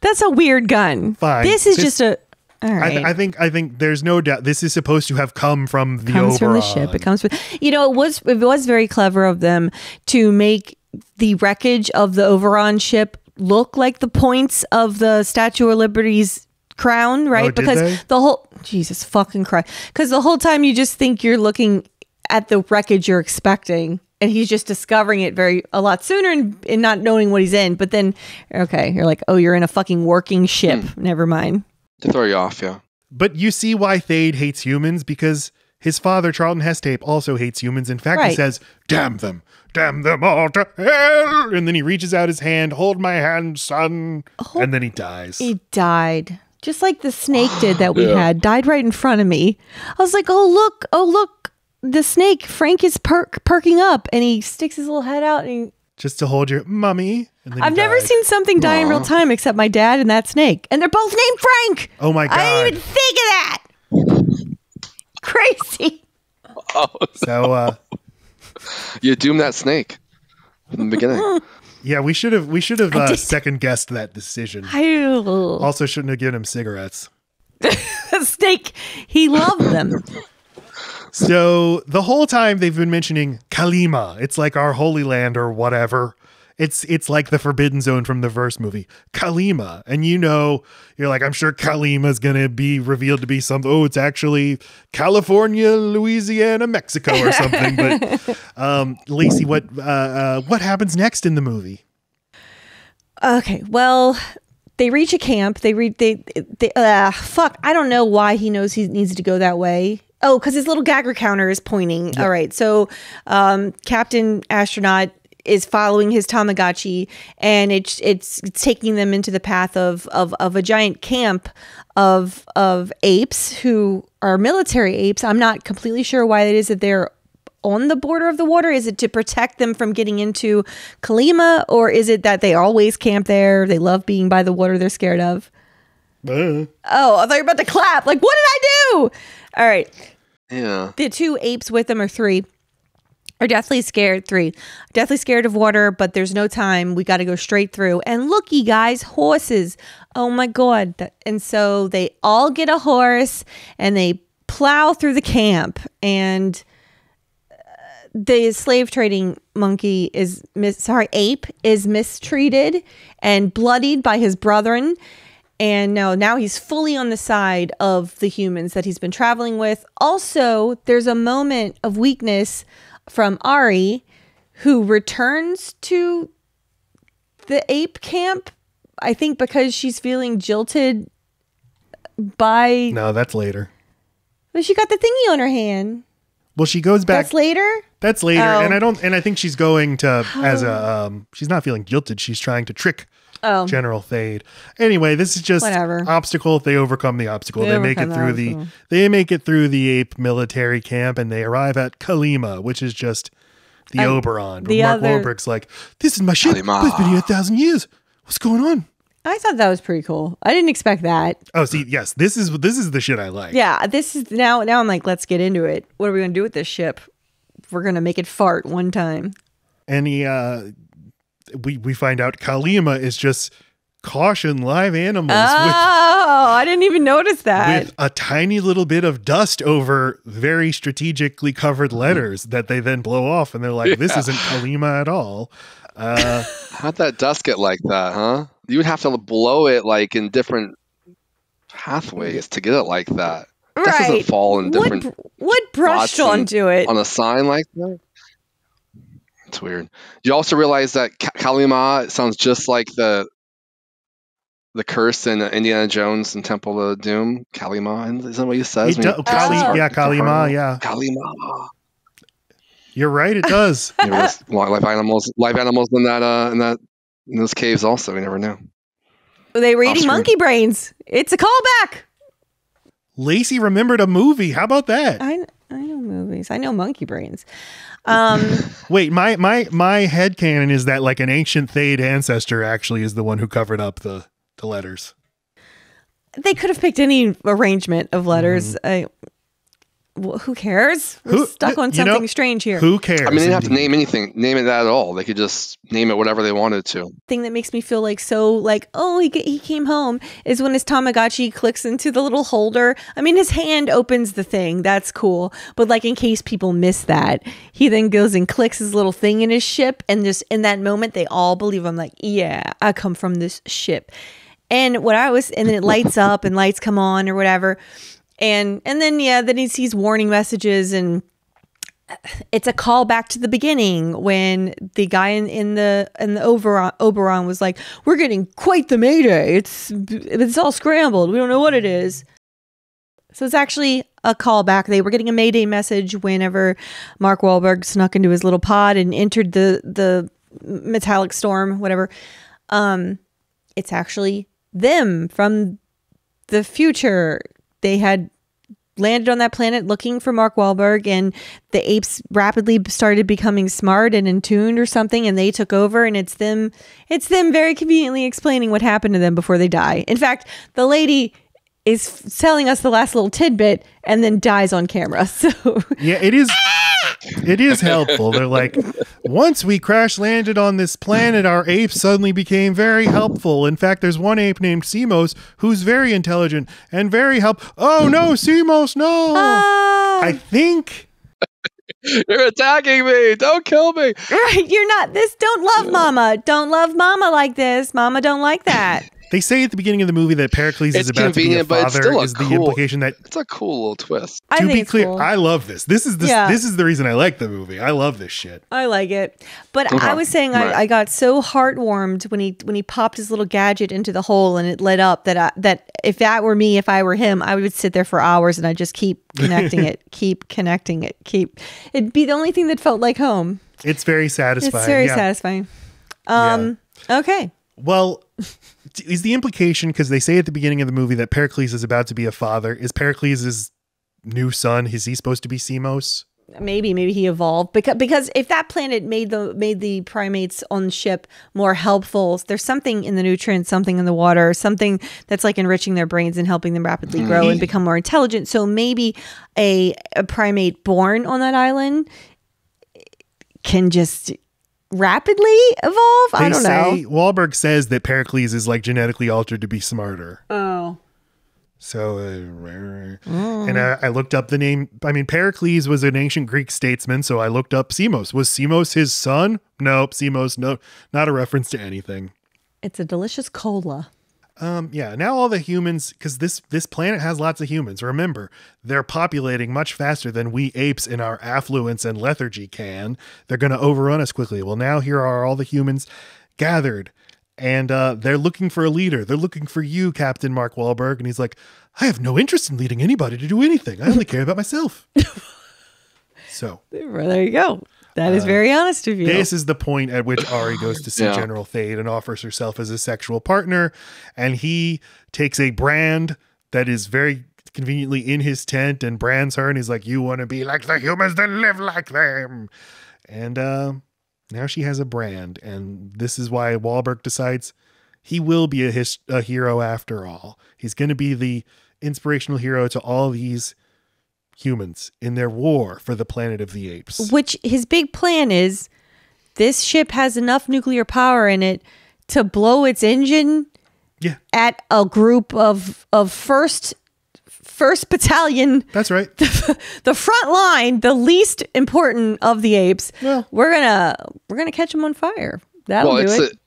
That's a weird gun. Fine. This is This- just a. All I, th- I think I think there's no doubt this is supposed to have come from the comes from the ship. It comes from. You know, it was it was very clever of them to make the wreckage of the Oberon ship look like the points of the Statue of Liberty's crown, right? Oh, because they? the whole Jesus fucking Christ, because the whole time you just think you're looking at the wreckage you're expecting. And he's just discovering it very a lot sooner and, and not knowing what he's in. But then, okay, you're like, oh, you're in a fucking working ship. Hmm. Never mind. To throw you off, yeah. But you see why Thade hates humans because his father, Charlton Hestape, also hates humans. In fact, he says, Damn them, damn them all to hell. And then he reaches out his hand, Hold my hand, son. and then he dies. He died. Just like the snake did that we Yeah. had, died right in front of me. I was like, oh, look, oh, look, the snake, Frank is perk- perking up. And he sticks his little head out. And he, Just to hold your mummy. And then I've never died. seen something die in real time except my dad and that snake. And they're both named Frank. Oh my god! I didn't even think of that. (laughs) Crazy. Oh, So, uh, you doomed that snake from the beginning. (laughs) yeah, we should have we should have uh, second guessed that decision. I, Also, shouldn't have given him cigarettes. (laughs) the snake, he loved them. So the whole time they've been mentioning Calima. It's like our holy land or whatever. It's it's like the forbidden zone from the verse movie. Calima. And you know, you're like, I'm sure Calima's gonna be revealed to be something. Oh, it's actually California, Louisiana, Mexico or (laughs) something. but um Lacey, what uh, uh what happens next in the movie? Okay, well, they reach a camp. They read they they uh fuck, I don't know why he knows he needs to go that way. Oh, cuz his little Geiger counter is pointing. All right. So, um Captain Astronaut is following his Tamagotchi and it's it's, it's taking them into the path of of of a giant camp of of apes who are military apes. I'm not completely sure why it is that they're on the border of the water? Is it to protect them from getting into Calima, or is it that they always camp there? They love being by the water they're scared of. Uh, Oh, I thought you were about to clap. Like, what did I do? All right. Yeah. The two apes with them are three. Are deathly scared. Three. Deathly scared of water, but there's no time. We got to go straight through. And look, you guys, horses. Oh my God. And so they all get a horse and they plow through the camp. And uh, the slave trading monkey is mis- sorry ape is mistreated and bloodied by his brethren and now now he's fully on the side of the humans that he's been traveling with also there's a moment of weakness from ari who returns to the ape camp i think because she's feeling jilted by no, that's later. but she got the thingy on her hand Well, she goes back. that's later That's later, Oh. and I don't, and I think she's going to as a. (gasps) Um, she's not feeling jilted. She's trying to trick oh General Thade. Anyway, this is just Whatever. obstacle. They overcome the obstacle. They They, make it overcome the through the. They make it through the ape military camp, and they arrive at Calima, which is just the And Oberon. But the Mark other- Wahlberg's like, "This is my ship. Calima. It's been here a thousand years. What's going on?" I thought that was pretty cool. I didn't expect that. Oh, see, yes, this is this is the shit I like. Yeah, this is now. Now I'm like, let's get into it. What are we gonna do with this ship? We're gonna make it fart one time. and he uh we we find out Calima is just caution live animals Oh, I didn't even notice that. with, with a tiny little bit of dust over very strategically covered letters that they then blow off. And they're like, this Yeah. isn't Calima at all. Uh, (laughs) How'd that dust get like that, huh? You would have to blow it like in different pathways to get it like that. That doesn't fall in What, different br- what brushed spots and onto it? on a sign like that. It's weird. You also realize that Kalima sounds just like the the curse in Indiana Jones and Temple of Doom. Kalima, isn't that what he says? it do- Kali, Oh. yeah, Kalima, yeah. Kalima. You're right, it does. There was live animals, live animals in that uh, in that in those caves. Also, we never knew. they were eating Off-screen. monkey brains. It's a callback. Lacey remembered a movie. How about that? I I know movies. I know monkey brains. Um, Wait, my my my headcanon is that like an ancient Thade ancestor actually is the one who covered up the the letters. they could have picked any arrangement of letters. I, well, who cares? We're. Who- stuck on you know, something strange here. Who cares? I mean, they didn't have to name anything, name it that at all. They could just name it whatever they wanted to. thing that makes me feel like so like oh he, he came home is when his tamagotchi clicks into the little holder i mean his hand opens the thing that's cool but like in case people miss that he then goes and clicks his little thing in his ship and just in that moment they all believe i'm like yeah i come from this ship and what i was and then it lights up and lights come on or whatever and and then yeah then he sees warning messages and it's a call back to the beginning when the guy in, in the in the Oberon, Oberon was like, "We're getting quite the mayday. It's it's all scrambled. We don't know what it is." So it's actually a callback. They were getting a mayday message whenever Mark Wahlberg snuck into his little pod and entered the the metallic storm, whatever. Um, it's actually them from the future. They had landed on that planet looking for Mark Wahlberg, and the apes rapidly started becoming smart and in tuned or something, and they took over. And it's them, it's them very conveniently explaining what happened to them before they die. In fact, the lady is telling us the last little tidbit and then dies on camera. (laughs) So Yeah, it is. It is helpful. They're like, once we crash landed on this planet, our apes suddenly became very helpful. In fact, there's one ape named Semos who's very intelligent and very help. Oh no, Semos, no! Ah, I think You're attacking me! Don't kill me! right, (laughs) you're not this. Don't love Mama. Don't love Mama like this. Mama don't like that. They say at the beginning of the movie that Pericles is about to be a convenient, but it's father. still a is the implication that It's a cool little twist. I to think be it's clear, cool. I love this. This is the Yeah. this is the reason I like the movie. I love this shit. I like it, but I Uh-huh. was saying Right. I, I got so heartwarmed when he when he popped his little gadget into the hole and it lit up that I, that if that were me, if I were him, I would sit there for hours and I just keep (laughs) connecting it, keep connecting it, keep. It'd be the only thing that felt like home. It's very satisfying. It's very yeah. satisfying. Um. Okay. Well, is the implication because they say at the beginning of the movie that Pericles is about to be a father? Is Pericles' new son? Is he supposed to be Semos? Maybe maybe he evolved because because if that planet made the made the primates on the ship more helpful, there's something in the nutrients, something in the water, something that's like enriching their brains and helping them rapidly mm-hmm. grow and become more intelligent. So maybe a a primate born on that island can just rapidly evolve. I don't say know. Wahlberg says that Pericles is like genetically altered to be smarter. Oh. So, uh, and I, I looked up the name. I mean, Pericles was an ancient Greek statesman, so I looked up Semos. Was Semos his son? Nope, Semos, no, not a reference to anything. It's a delicious cola. Um, yeah. Now all the humans, because this this planet has lots of humans. Remember, they're populating much faster than we apes in our affluence and lethargy can. They're going to overrun us quickly. Well, now here are all the humans gathered, and uh, they're looking for a leader. They're looking for you, Captain Mark Wahlberg. And he's like, I have no interest in leading anybody to do anything. I only care about myself. (laughs) so there you go. That is very honest of you. this is the point at which Ari goes to see Yeah. General Thade and offers herself as a sexual partner. And he takes a brand that is very conveniently in his tent and brands her. And he's like, You want to be like the humans that live like them. And uh, now she has a brand. And this is why Wahlberg decides he will be a, his- a hero after all. He's going to be the inspirational hero to all these humans in their war for the planet of the apes. Which his big plan is this ship has enough nuclear power in it to blow its engine Yeah. at a group of of first first battalion That's right. (laughs) the front line, the least important of the apes. Well- we're gonna we're gonna catch them on fire. That'll well, do it's it.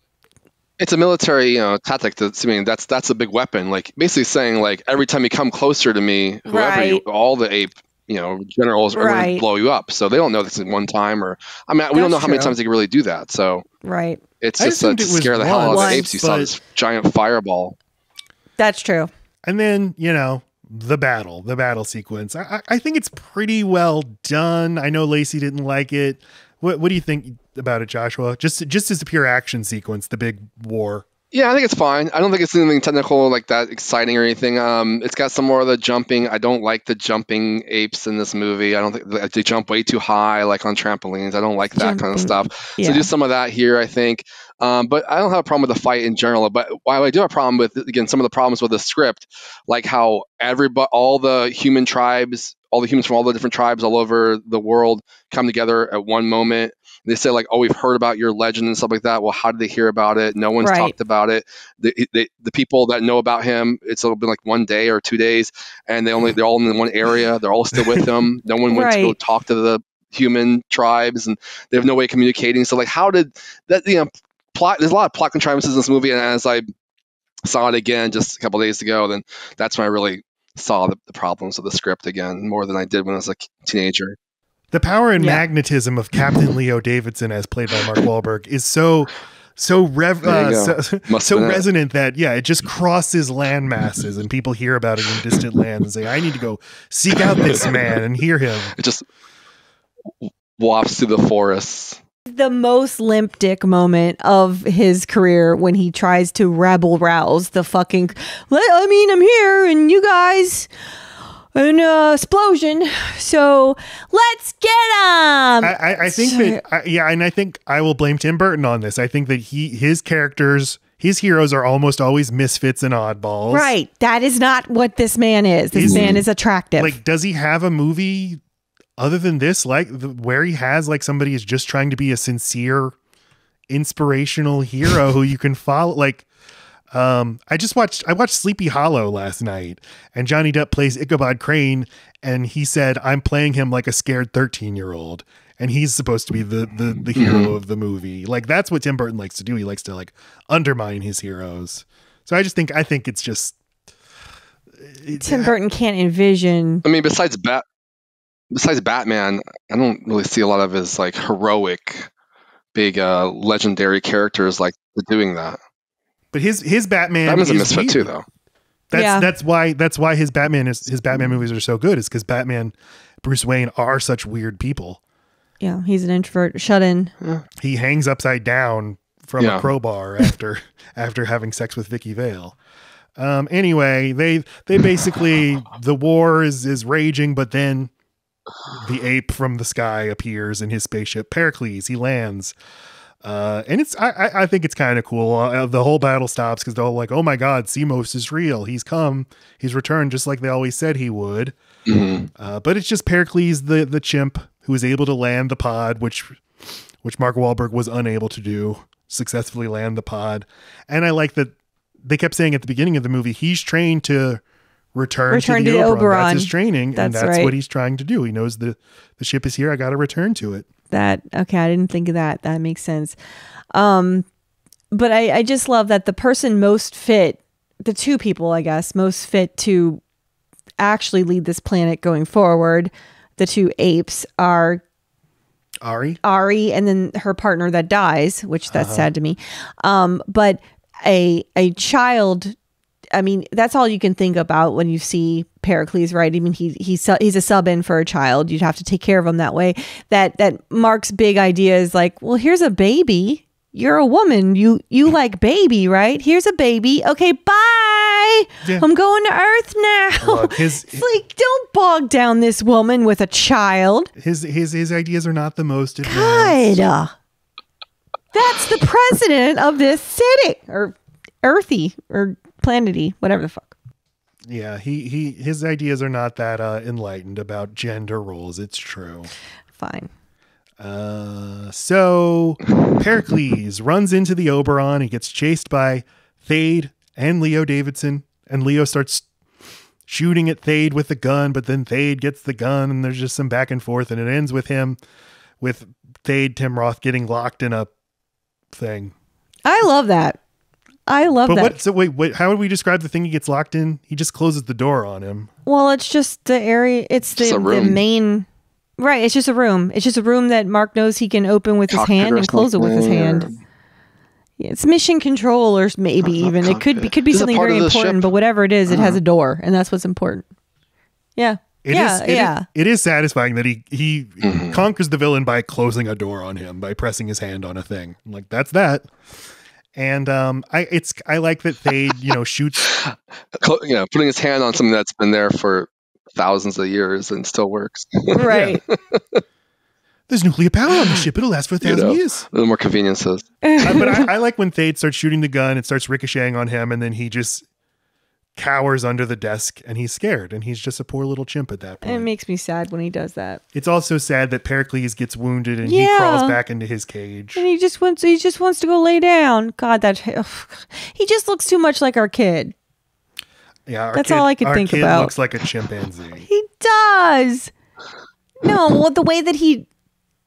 A it's a military you know tactic. That's I mean that's that's a big weapon. Like basically saying like every time you come closer to me, whoever you, all the ape you know generals are going to blow you up. So they don't know this is one time or I mean we don't That's know how many times they can really do that. So right. it's I just to it was scare the hell out of the apes. You saw this giant fireball. That's true. And then, you know, the battle, the battle sequence. I, I I think it's pretty well done. I know Lacey didn't like it. What What do you think about it, Joshua? Just just as a pure action sequence, the big war. Yeah, I think it's fine. I don't think it's anything technical like that exciting or anything. Um, it's got some more of the jumping. I don't like the jumping apes in this movie. I don't think they- jump way too high, like on trampolines. I don't like that kind of stuff. yeah. So do some of that here, I think. Um, but I don't have a problem with the fight in general. But while I do have a problem with again some of the problems with the script, like how everybody, all the human tribes, all the humans from all the different tribes all over the world come together at one moment. They say like, "Oh, we've heard about your legend and stuff like that." Well, how did they hear about it? No one's Right. talked about it. The, the the people that know about him, it's it's been like one day or two days, and they only they're all in one area. They're all still with him. No one went to go talk to the human tribes, and they have no way of communicating. So like, how did that? You know, plot. There's a lot of plot contrivances in this movie, and as I saw it again just a couple days ago, then that's when I really saw the, the problems of the script again more than I did when I was a teenager. The power and Yeah. magnetism of Captain Leo Davidson, as played by Mark Wahlberg, is so so rev- uh, so, (laughs) so have been it. resonant that yeah, it just crosses land masses, and people hear about it in distant lands and say, "I need to go seek out this (laughs) man and hear him." It just wafts through the forests. the most limp dick moment of his career when he tries to rebel rouse the fucking I mean I'm here and you guys an uh, explosion so let's get him I, I, I think that I, yeah, and I think I will blame Tim Burton on this. I think that he his characters, his heroes are almost always misfits and oddballs. right that is not what this man is this Is- man is attractive Like, does he have a movie other than this, like the, where he has like somebody is just trying to be a sincere, inspirational hero who you can follow? Like, um, I just watched I watched Sleepy Hollow last night, and Johnny Depp plays Ichabod Crane, and he said, "I'm playing him like a scared 13 year old." And he's supposed to be the the the hero of the movie. Like that's what Tim Burton likes to do. He likes to like undermine his heroes. So I just think I think it's just Tim Burton can't envision I mean, besides Bat, besides Batman, I don't really see a lot of his like heroic, big, uh, legendary characters like doing that. But his his Batman Batman's a is misfit weird. too, though. That's Yeah. that's why that's why his Batman is his Batman movies are so good. Is because Batman, Bruce Wayne are such weird people. yeah he's an introvert shut in He hangs upside down from Yeah. a crowbar after (laughs) after having sex with Vicki Vale. Um, anyway, they they basically (laughs) the war is is raging, but then the ape from the sky appears in his spaceship. Pericles, he lands. Uh, and it's I I, I think it's kind of cool. Uh, the whole battle stops because they're all like, "Oh my God, Semos is real. He's come. He's returned, just like they always said he would." Mhm. Uh, but it's just Pericles, the the chimp, who is able to land the pod, which which Mark Wahlberg was unable to do successfully land the pod. And I like that they kept saying at the beginning of the movie he's trained to return, Return to the to the Oberon. Oberon. That's his training, and That's that's right. what he's trying to do. He knows the the ship is here. I got to return to it. That okay i didn't think of that. That makes sense. Um but i i just love that the person most fit the two people i guess most fit to actually lead this planet going forward the two apes are Ari, ari and then her partner that dies which that's sad to me. Um but a a child I mean, that's all you can think about when you see Pericles, right? I mean, he he's he's a sub in for a child. You'd have to take care of him that way. That that Mark's big idea is like, well, here's a baby. You're a woman. You you (laughs) like baby, right? Here's a baby. Okay, bye. Yeah. I'm going to Earth now. Look, (laughs) his it's like, don't bog down this woman with a child. his his his ideas are not the most advanced. God, that's the president of this city, or Earthy, or planety, whatever the fuck. Yeah, he he his ideas are not that uh, enlightened about gender roles. It's true. Fine. Uh, so Pericles runs into the Oberon. He gets chased by Thade and Leo Davidson. And Leo starts shooting at Thade with the gun, but then Thade gets the gun, and there's just some back and forth, and it ends with him with Thade Tim Roth getting locked in a thing. I love that. I love But that. what? So wait, wait, how would we describe the thing he gets locked in? He just closes the door on him. Well, it's just the area. It's the, the main. Right. It's just a room. It's just a room that Mark knows he can open with his hand and close it with his hand. Yeah, It's mission control, or maybe Not even it could be could be Is something very important. ship? But whatever it is, it has Uh-huh. a door, and that's what's important. Yeah. It is. yeah. it is- yeah. it is satisfying that he he Mhm. conquers the villain by closing a door on him by pressing his hand on a thing. I'm like that's that. And um, I it's I like that Thade you know shoots (laughs) You know, putting his hand on something that's been there for thousands of years and still works. a (laughs) Right. There's nuclear power on the ship. It'll last for a (gasps) You thousand know. years. little more conveniences. Uh, but I, (laughs) I like when Thade starts shooting the gun. It starts ricocheting on him, and then he just cowers under the desk, and he's scared, and he's just a poor little chimp at that point. it makes me sad when he does that. it's also sad that Pericles gets wounded, and he crawls back into his cage. And he just wants he just wants to go lay down. God, that he just looks too much like our kid. Yeah, our That's kid- all I could think kid about. Looks like a chimpanzee. (laughs) He does. No, well, the way that he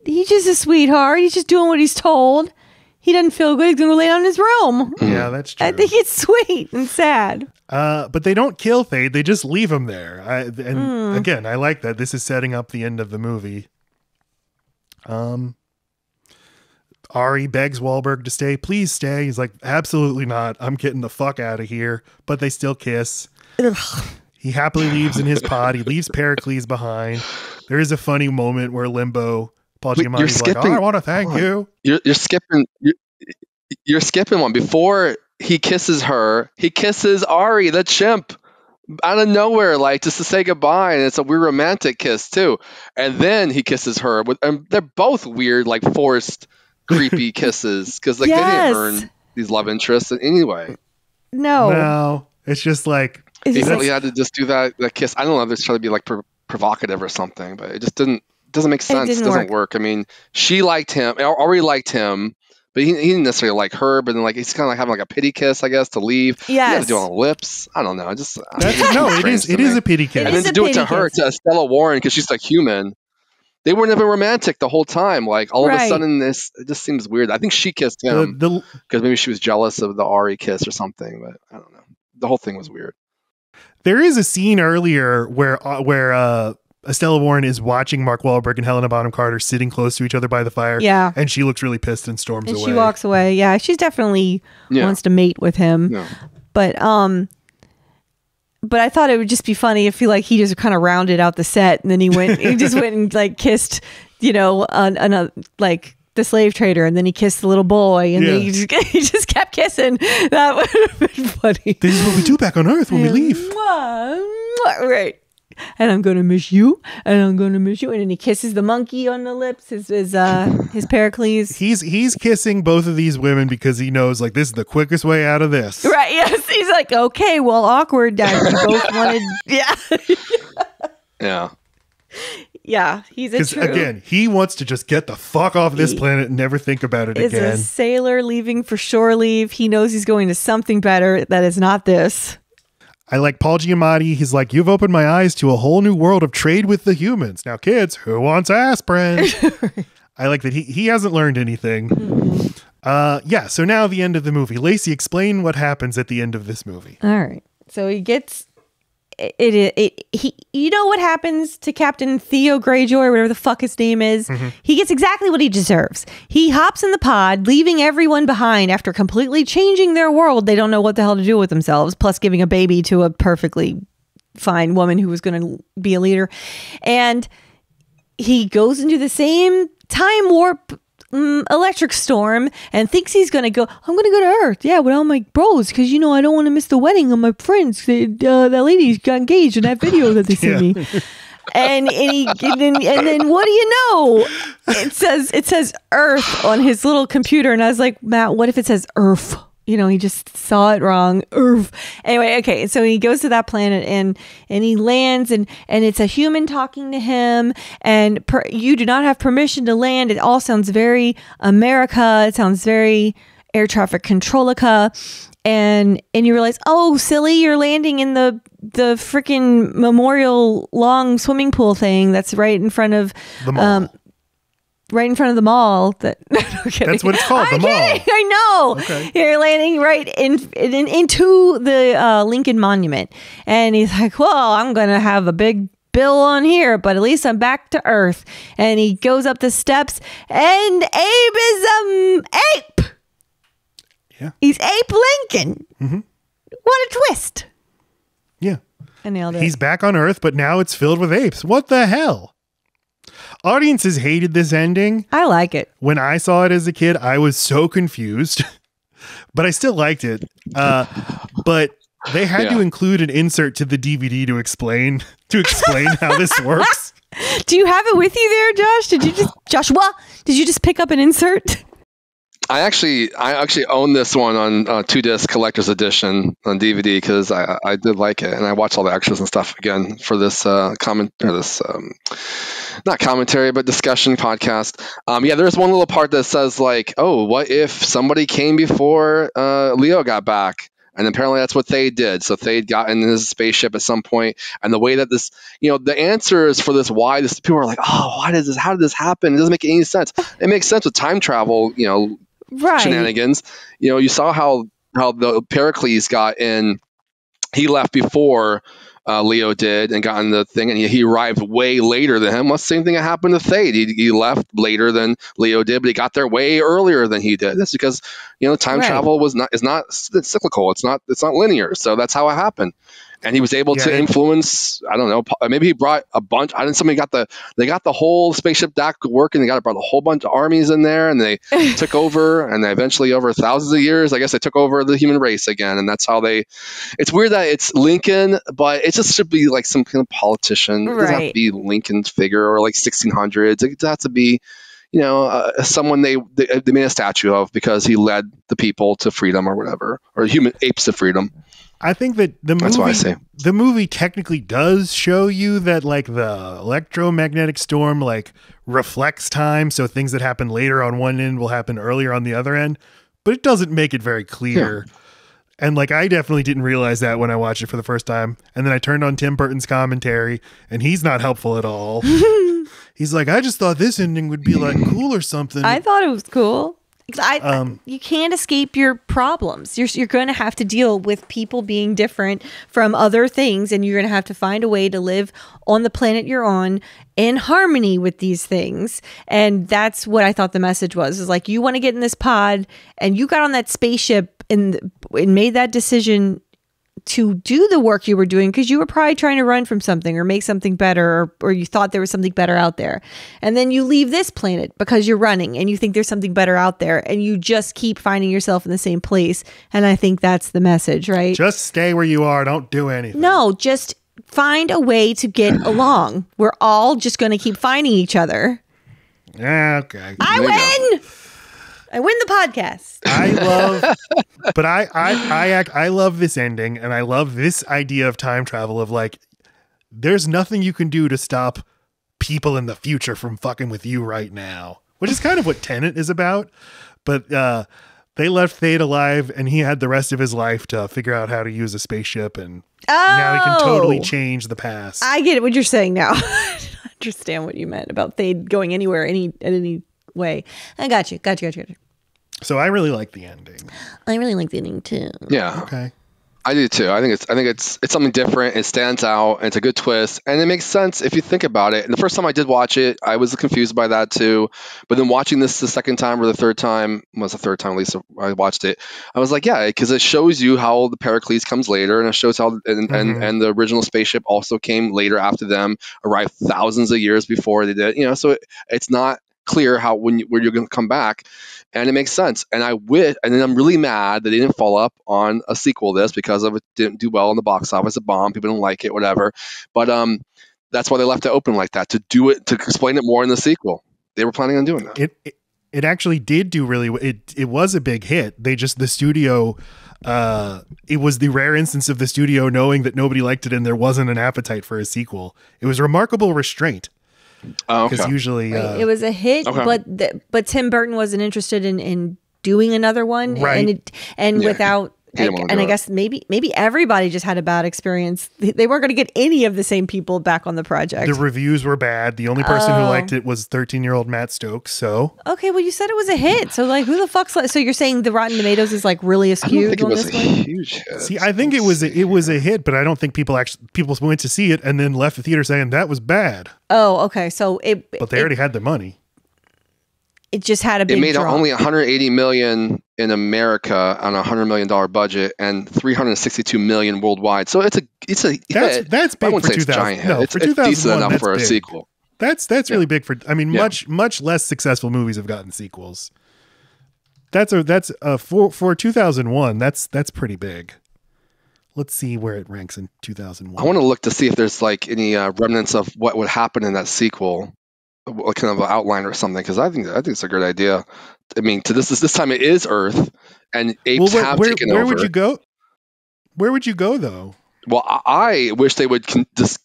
he's just a sweetheart. He's just doing what he's told. He doesn't feel good. He's gonna lay down in his room. yeah, that's true. I think it's sweet and sad. Uh, but they don't kill Thade; they just leave him there. I, and Hmm. again, I like that. This is setting up the end of the movie. Um, Ari begs Wahlberg to stay. Please stay. He's like, absolutely not. I'm getting the fuck out of here. But they still kiss. He happily leaves in his pod. He leaves Pericles behind. There is a funny moment where Limbo, Paul Wait, you're Giamatti's like, oh, skipping- I want to thank you. You're, you're skipping. You're, you're skipping one before he kisses her. He kisses Ari, the chimp, out of nowhere, like just to say goodbye, and it's a weird romantic kiss too. And then he kisses her. With, and they're both weird, like forced, creepy (laughs) kisses because like they didn't earn these love interests anyway. No, No, it's just like, It's He just really like- had to just do that that kiss. I don't know if it's trying to be like pro- provocative or something, but it just didn't doesn't make sense. It didn't doesn't work. work. I mean, she liked him, Al- already liked him, but he, he didn't necessarily like her. But then like he's kind of like having like a pity kiss, I guess, to leave. Yeah, had to do it on lips. I don't know. I just I that's, don't no, It's it strange is, to it is a pity kiss. It and is then to do it to pity her kiss. to Estella Warren because she's a human. They weren't even romantic the whole time. Like all of a sudden, this it just seems weird. I think she kissed him because maybe she was jealous of the Ari kiss or something. But I don't know. The whole thing was weird. There is a scene earlier where uh, where uh, Estella Warren is watching Mark Wahlberg and Helena Bonham Carter sitting close to each other by the fire. Yeah. and she looks really pissed and storms And away. she walks away. Yeah, she's definitely Yeah. wants to mate with him. No. But um but I thought it would just be funny if he like he just kind of rounded out the set and then he went he just went and like kissed, you know, an, an, like the slave trader and then he kissed the little boy and then he just, (laughs) he just kept kissing. That (laughs) would have been funny. This is what we do back on Earth when we leave. Mwah, mwah, Right. And I'm gonna miss you, and I'm gonna miss you, and then he kisses the monkey on the lips. His his uh his Pericles. He's he's kissing both of these women because he knows like this is the quickest way out of this. Right. Yes. He's like, okay, well, awkward. Dad. You both (laughs) wanted. Yeah. Yeah. yeah. He's a Because true. again, he wants to just get the fuck off this He planet and never think about it is again. Is a again. sailor leaving for shore leave. He knows he's going to something better that is not this. I like Paul Giamatti. He's like, you've opened my eyes to a whole new world of trade with the humans. Now, kids, who wants aspirin? (laughs) I like that he he hasn't learned anything. Uh, yeah. So now the end of the movie. Lacey, explain what happens at the end of this movie. All right. So he gets it, it, it he you know what happens to Captain Theo Greyjoy or whatever the fuck his name is? Mm-hmm. He gets exactly what he deserves. He hops in the pod, leaving everyone behind after completely changing their world. They don't know what the hell to do with themselves, plus giving a baby to a perfectly fine woman who was going to be a leader. And he goes into the same time warp mm, electric storm and thinks he's gonna go i'm gonna go to earth yeah with all my bros because you know i don't want to miss the wedding of my friends They- uh, that lady got engaged in that video that they sent me. And, and he and then, and then what do you know? It says it says earth on his little computer and i was like matt what if it says earth you know he just saw it wrong. Earth anyway okay so he goes to that planet and and he lands and and it's a human talking to him and per, you do not have permission to land. It all sounds very america. It sounds very air traffic controlica. And and you realize, oh, silly, you're landing in the the freaking memorial long swimming pool thing that's right in front of The mall. um, right in front of the mall. That. (laughs) That's what it's called, the I'm mall. kidding, (laughs) I know. Okay. You're landing right in, in into the uh, Lincoln Monument, and he's like, "Well, I'm gonna have a big." Bill on here, but at least I'm back to earth. And he goes up the steps, and Abe is um ape. Yeah. He's Ape Lincoln. What a twist! Yeah. I nailed it. He's back on Earth, but now it's filled with apes. What the hell? Audiences hated this ending. I like it. When I saw it as a kid, I was so confused, (laughs) but I still liked it. Uh, but they had to include an insert to the DVD to explain (laughs) to explain how this (laughs) works. Do you have it with you there, Josh? Did you just Joshua? Did you just pick up an insert? I actually, I actually own this one on uh, two disc collector's edition on DVD because I, I did like it, and I watched all the extras and stuff again for this uh, comment or this um, not commentary but discussion podcast. Um, yeah, there's one little part that says like, oh, what if somebody came before uh, Leo got back? And apparently that's what they did. So they got in his spaceship at some point, and the way that this, you know, the answers for this why this people are like, oh, why does this? How did this happen? It doesn't make any sense. It makes sense with time travel, you know, Right. shenanigans. You know, you saw how how the Pericles got in. He left before uh, Leo did and got in the thing, and he, he arrived way later than him. Well, same thing that happened to Thade. He, he left later than Leo did, but he got there way earlier than he did. That's because you know time Right. travel was not is not it's cyclical. It's not it's not linear. So that's how it happened. And he was able to Yeah, it- influence. I don't know. Maybe he brought a bunch. I didn't. Somebody got the. They got the whole spaceship dock working. They got brought a whole bunch of armies in there, and they (laughs) took over and they eventually over thousands of years i guess they took over the human race again and that's how they it's weird that it's lincoln but it just should be like some kind of politician it doesn't have to be lincoln's figure or like 1600s it has to be you know uh, someone they, they they made a statue of because he led the people to freedom or whatever or human apes to freedom I think that the movie That's what I say. the movie technically does show you that like the electromagnetic storm like reflects time, so things that happen later on one end will happen earlier on the other end, but it doesn't make it very clear. And like I definitely didn't realize that when I watched it for the first time. And then I turned on Tim Burton's commentary and he's not helpful at all. (laughs) he's like, I just thought this ending would be like cool or something. I thought it was cool. I, Um, you can't escape your problems. You're you're going to have to deal with people being different from other things, and you're going to have to find a way to live on the planet you're on in harmony with these things. And that's what I thought the message was: is like you want to get in this pod, and you got on that spaceship and and made that decision to do the work you were doing because you were probably trying to run from something or make something better or, or you thought there was something better out there. And then you leave this planet because you're running and you think there's something better out there and you just keep finding yourself in the same place. And I think that's the message, right? just stay where you are, don't do anything. no, just find a way to get (clears throat) along. We're all just going to keep finding each other. Yeah, okay. I There you win. I win the podcast. I love, but I, I, I, act, I love this ending, and I love this idea of time travel. Of like, there's nothing you can do to stop people in the future from fucking with you right now, which is kind of what Tenet is about. But uh, they left Thade alive, and he had the rest of his life to figure out how to use a spaceship, and now he can totally Oh. change the past. I get what you're saying now. (laughs) I understand what you meant about Thade going anywhere, any in any way. I got you. Got you. Got you. Got you. so I really like the ending. I really like the ending too. yeah Okay. I do too. I think it's I think it's it's something different. It stands out. And it's a good twist, and it makes sense if you think about it. And the first time I did watch it, I was confused by that too. But then watching this the second time or the third time was the third time at least I watched it. I was like, yeah, because it shows you how the Pericles comes later, and it shows how and, Mhm. and and the original spaceship also came later after them, arrived thousands of years before they did. You know, so it, it's not clear how when you, where you're going to come back and it makes sense. And I wish, and then I'm really mad that they didn't follow up on a sequel to this because of it didn't do well in the box office, a bomb, people don't like it, whatever. But um, that's why they left it open like that to do it to explain it more in the sequel. They were planning on doing that. it, it it actually did do really it it was a big hit they just the studio uh it was the rare instance of the studio knowing that nobody liked it and there wasn't an appetite for a sequel it was remarkable restraint Oh, because okay. usually uh, it was a hit, Okay. but the, but Tim Burton wasn't interested in in doing another one, Right. and it and Yeah. without He didn't I- and I guess maybe maybe everybody just had a bad experience. They they weren't going to get any of the same people back on the project. The reviews were bad. The only person who Oh. liked it was 13 year old Matt Stokes. So okay, well you said it was a hit, so like who the fuck's like? So you're saying the Rotten Tomatoes is like really I don't skewed think it was a one? huge hit. see, I think it was a, it was a hit, but I don't think people actually people went to see it and then left the theater saying that was bad. Oh, okay. So it But they it, already had the money. It just had a big. it made draw. only 180 million in America on a 100 million dollar budget and 362 million worldwide. So it's a it's a That's hit. that's I big wouldn't for say it's a 2000. giant hit. No, it's, for it's decent enough that's for a big. sequel. That's that's really big for. I mean, Yeah. much much less successful movies have gotten sequels. That's a that's a for for 2001. That's that's pretty big. Let's see where it ranks in 2001. I want to look to see if there's like any uh, remnants of what would happen in that sequel, like kind of an outline or something. Because I think I think it's a great idea. I mean, to this is this time it is Earth, and apes well, where, have where, taken where over. would you go? Where would you go though? Well, I, I wish they would con- just.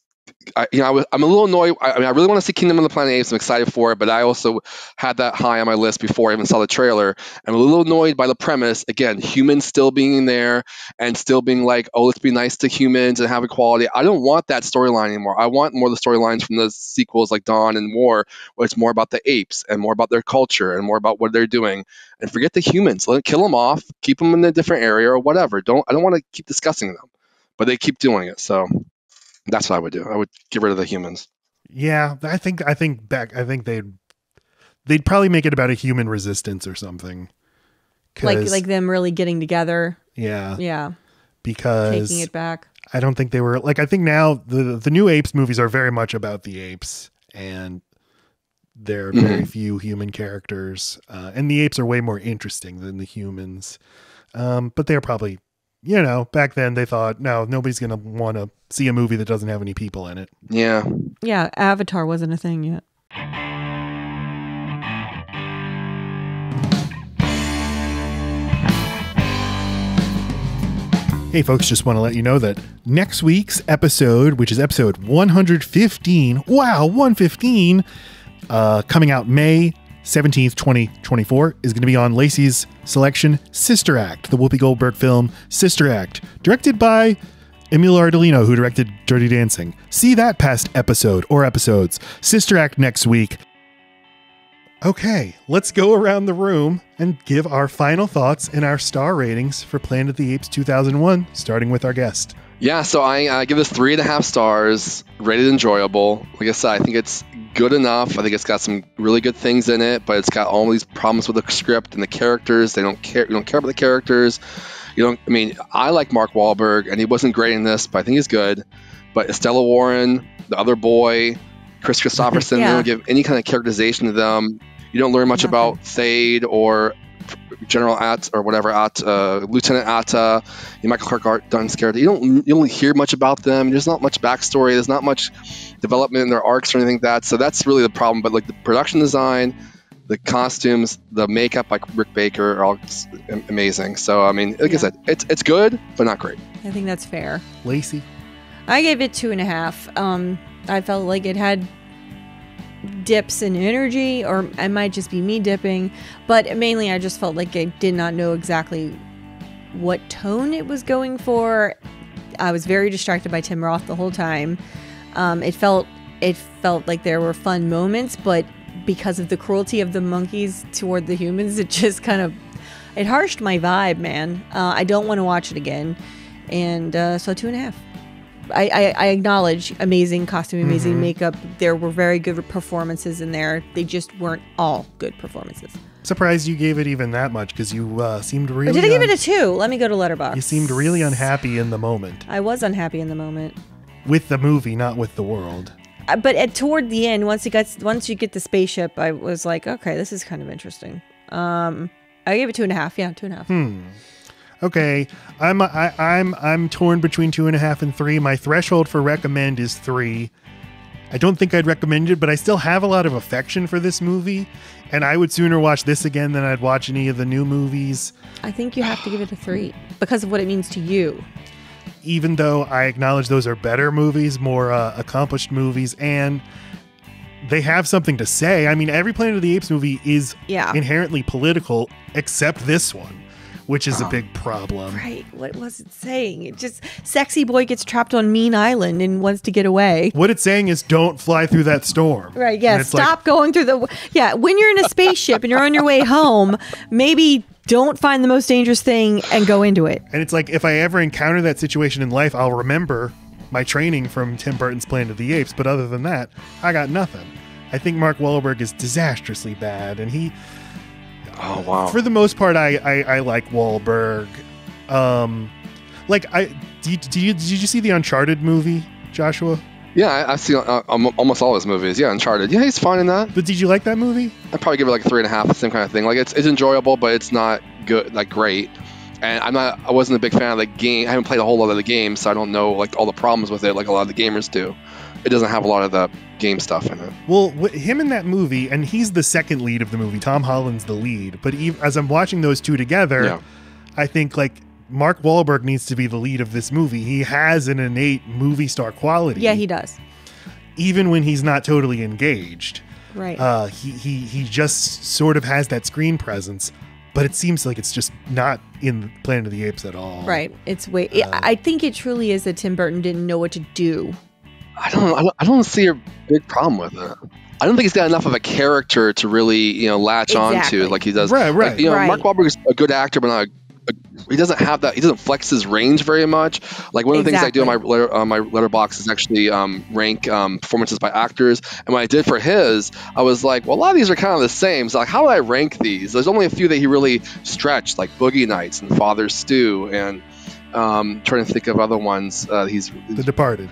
I, you know, I I'm a little annoyed. I, I mean, I really want to see Kingdom of the Planet Apes. I'm excited for it, but I also had that high on my list before I even saw the trailer. I'm a little annoyed by the premise. Again, humans still being there and still being like, oh, let's be nice to humans and have equality. I don't want that storyline anymore. I want more of the storylines from the sequels like Dawn and War, where it's more about the apes and more about their culture and more about what they're doing. And forget the humans. Let kill them off, keep them in a different area or whatever. Don't I don't want to keep discussing them, but they keep doing it. So that's what I would do. I would get rid of the humans. Yeah, I think I think back. I think they'd they'd probably make it about a human resistance or something. like 'Cause- like them really getting together. yeah, Yeah, because taking it back. I don't think they were like I think now the the new apes movies are very much about the apes and there are very few human characters uh, and the apes are way more interesting than the humans um, but they're probably you know back then they thought no nobody's gonna want to see a movie that doesn't have any people in it Yeah. Yeah, Avatar wasn't a thing yet. Hey, folks, just want to let you know that next week's episode, which is episode 115, wow, 115, uh, coming out May 17th, 2024, is going to be on Lacey's selection Sister Act, the Whoopi Goldberg film Sister Act, directed by Emil Ardolino, who directed Dirty Dancing. See that past episode or episodes. Sister Act next week. Okay, let's go around the room and give our final thoughts and our star ratings for Planet of the Apes 2001, starting with our guest. Yeah, so I uh, give this three and a half stars, rated enjoyable. Like I said, I think it's good enough. I think it's got some really good things in it, but it's got all these problems with the script and the characters. They don't care. You don't care about the characters. You don't. I mean, I like Mark Wahlberg, and he wasn't great in this, but I think he's good. But Estella Warren, the other boy, Chris (laughs) Christopherson, Yeah. they don't give any kind of characterization to them. You don't learn much Nothing. about Thade or General At or whatever At uh, Lieutenant Attar, you Michael Clarke Art Dunn's character. You don't you don't hear much about them. There's not much backstory. There's not much development in their arcs or anything like that. So that's really the problem. But like the production design, the costumes, the makeup, like Rick Baker, are all amazing. So I mean, like I said, it's it's good, but not great. I think that's fair. Lacey? I gave it two and a half. Um, I felt like it had dips in energy, or it might just be me dipping, but mainly I just felt like I did not know exactly what tone it was going for. I was very distracted by Tim Roth the whole time. Um, it felt it felt like there were fun moments, but because of the cruelty of the monkeys toward the humans, (laughs) it just kind of it harshed my vibe, man. Uh, I don't want to watch it again, and uh, so two and a half. I, I, I acknowledge amazing costume, amazing makeup. There were very good performances in there. They just weren't all good performances. Surprised you gave it even that much because you uh, seemed Or really. did I give it a two? Let me go to Letterboxd. You seemed really unhappy in the moment I was unhappy in the moment, with the movie, not with the world. Uh, but at toward the end, once you got once you get the spaceship, I was like, okay, this is kind of interesting. Um, I gave it two and a half. Yeah, two and a half. Hmm. Okay, I'm I, I'm I'm torn between two and a half and three. My threshold for recommend is three. I don't think I'd recommend it, but I still have a lot of affection for this movie, and I would sooner watch this again than I'd watch any of the new movies. I think you have to give it a three because of what it means to you. Even though I acknowledge those are better movies, more uh, accomplished movies, and they have something to say. I mean, every Planet of the Apes movie is Yeah. inherently political, except this one, which is a uh-huh. big problem. Right. What was it saying? It just sexy boy gets trapped on mean island and wants to get away. What it's saying is don't fly through that storm. Right. Yeah. It's like, Stop going through the. Yeah. When you're in a spaceship and you're on your way home, maybe don't find the most dangerous thing and go into it. And it's like if I ever encounter that situation in life, I'll remember my training from Tim Burton's Planet of the Apes. But other than that, I got nothing. I think Mark Wahlberg is disastrously bad, and he, Oh wow. for the most part, I I, I like Wahlberg. Um, like I did you, did you did you see the Uncharted movie, Joshua? yeah, I, I've seen uh, um, almost all his movies. Yeah, Uncharted. Yeah, he's fine in that. But did you like that movie? I'd probably give it like a three and a half, same kind of thing. Like it's it's enjoyable, but it's not good, like great. And I'm not, I wasn't a big fan of the game. I haven't played a whole lot of the game, so I don't know like all the problems with it, like a lot of the gamers do. It doesn't have a lot of the game stuff in it. Well, wh- him in that movie, and he's the second lead of the movie. Tom Holland's the lead. But ev as I'm watching those two together, Yeah. I think like Mark Wahlberg needs to be the lead of this movie. He has an innate movie star quality. Yeah, he does. even when he's not totally engaged. Right. Uh, he he he just sort of has that screen presence, but it seems like it's just not in Planet of the Apes at all. right. It's way. uh, I think it truly is that Tim Burton didn't know what to do. I don't, I don't, I don't see a big problem with it. I don't think he's got enough of a character to really, you know, latch Exactly. onto like he does. Right, right. Like, you know, Right. Mark Wahlberg is a good actor, but not. A, a, he doesn't have that. He doesn't flex his range very much. Like one of the things I do on my letter, on my Letterboxd is actually um, rank um, performances by actors. And what I did for his, I was like, well, a lot of these are kind of the same. So like, how do I rank these? There's only a few that he really stretched, like Boogie Nights and Father Stu, and um, trying to think of other ones. Uh, he's The Departed.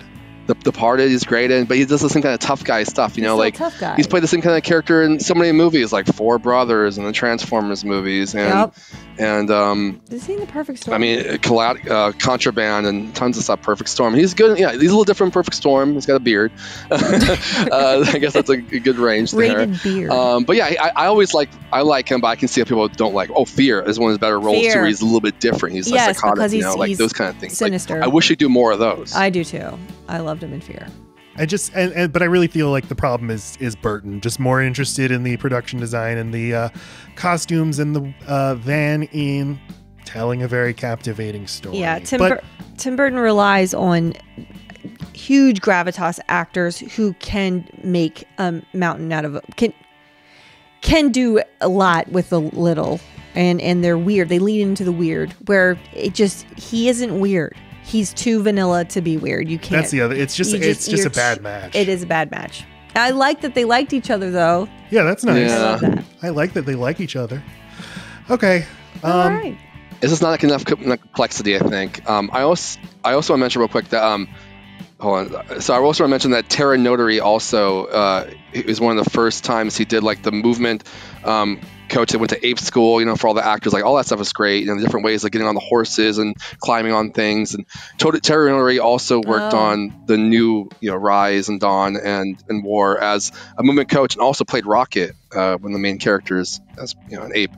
The Departed. He's great in, but he does the same kind of tough guy stuff. You know, He's like. He's played the same kind of character in so many movies, like Four Brothers and the Transformers movies, and Yep. and um, Is he in the perfect storm? I mean, uh, Contraband and tons of stuff. Perfect Storm. He's good. Yeah, he's a little different. Perfect Storm. He's got a beard. (laughs) uh, I guess that's a, good range there. rated beer. Um, but yeah, I, I always like I like him, but I can see how people don't like. Oh, Fear is one of his better roles. Fear. Where he's a little bit different. He's like Yes, psychotic, because you he's- know, like those kind of things. Like, sinister. I wish he'd do more of those. I do too. I loved him in Fear. I just and, and but I really feel like the problem is is Burton just more interested in the production design and the uh, costumes and the uh, than in telling a very captivating story. Yeah, Tim, But- Bur- Tim Burton relies on huge gravitas actors who can make a mountain out of a can can do a lot with a little and and they're weird they lean into the weird where it just he isn't weird he's too vanilla to be weird you can't that's the other. It's just you it's just you're a bad match. it is a bad match i like that they liked each other though Yeah, that's nice. i Yeah. love that I like that they like each other. Okay. Um, all right It's just not enough enough complexity, I think. Um, I also I also want to mention real quick that um, hold on. So I also want to mention that Terry Notary also uh, is one of the first times he did like the movement um, coach that went to ape school. You know, for all the actors, like all that stuff is great. You know, the different ways like getting on the horses and climbing on things. And Terry Notary also worked Oh. on the new you know Rise and Dawn and and War as a movement coach, and also played Rocket, uh, one of the main characters as you know an ape.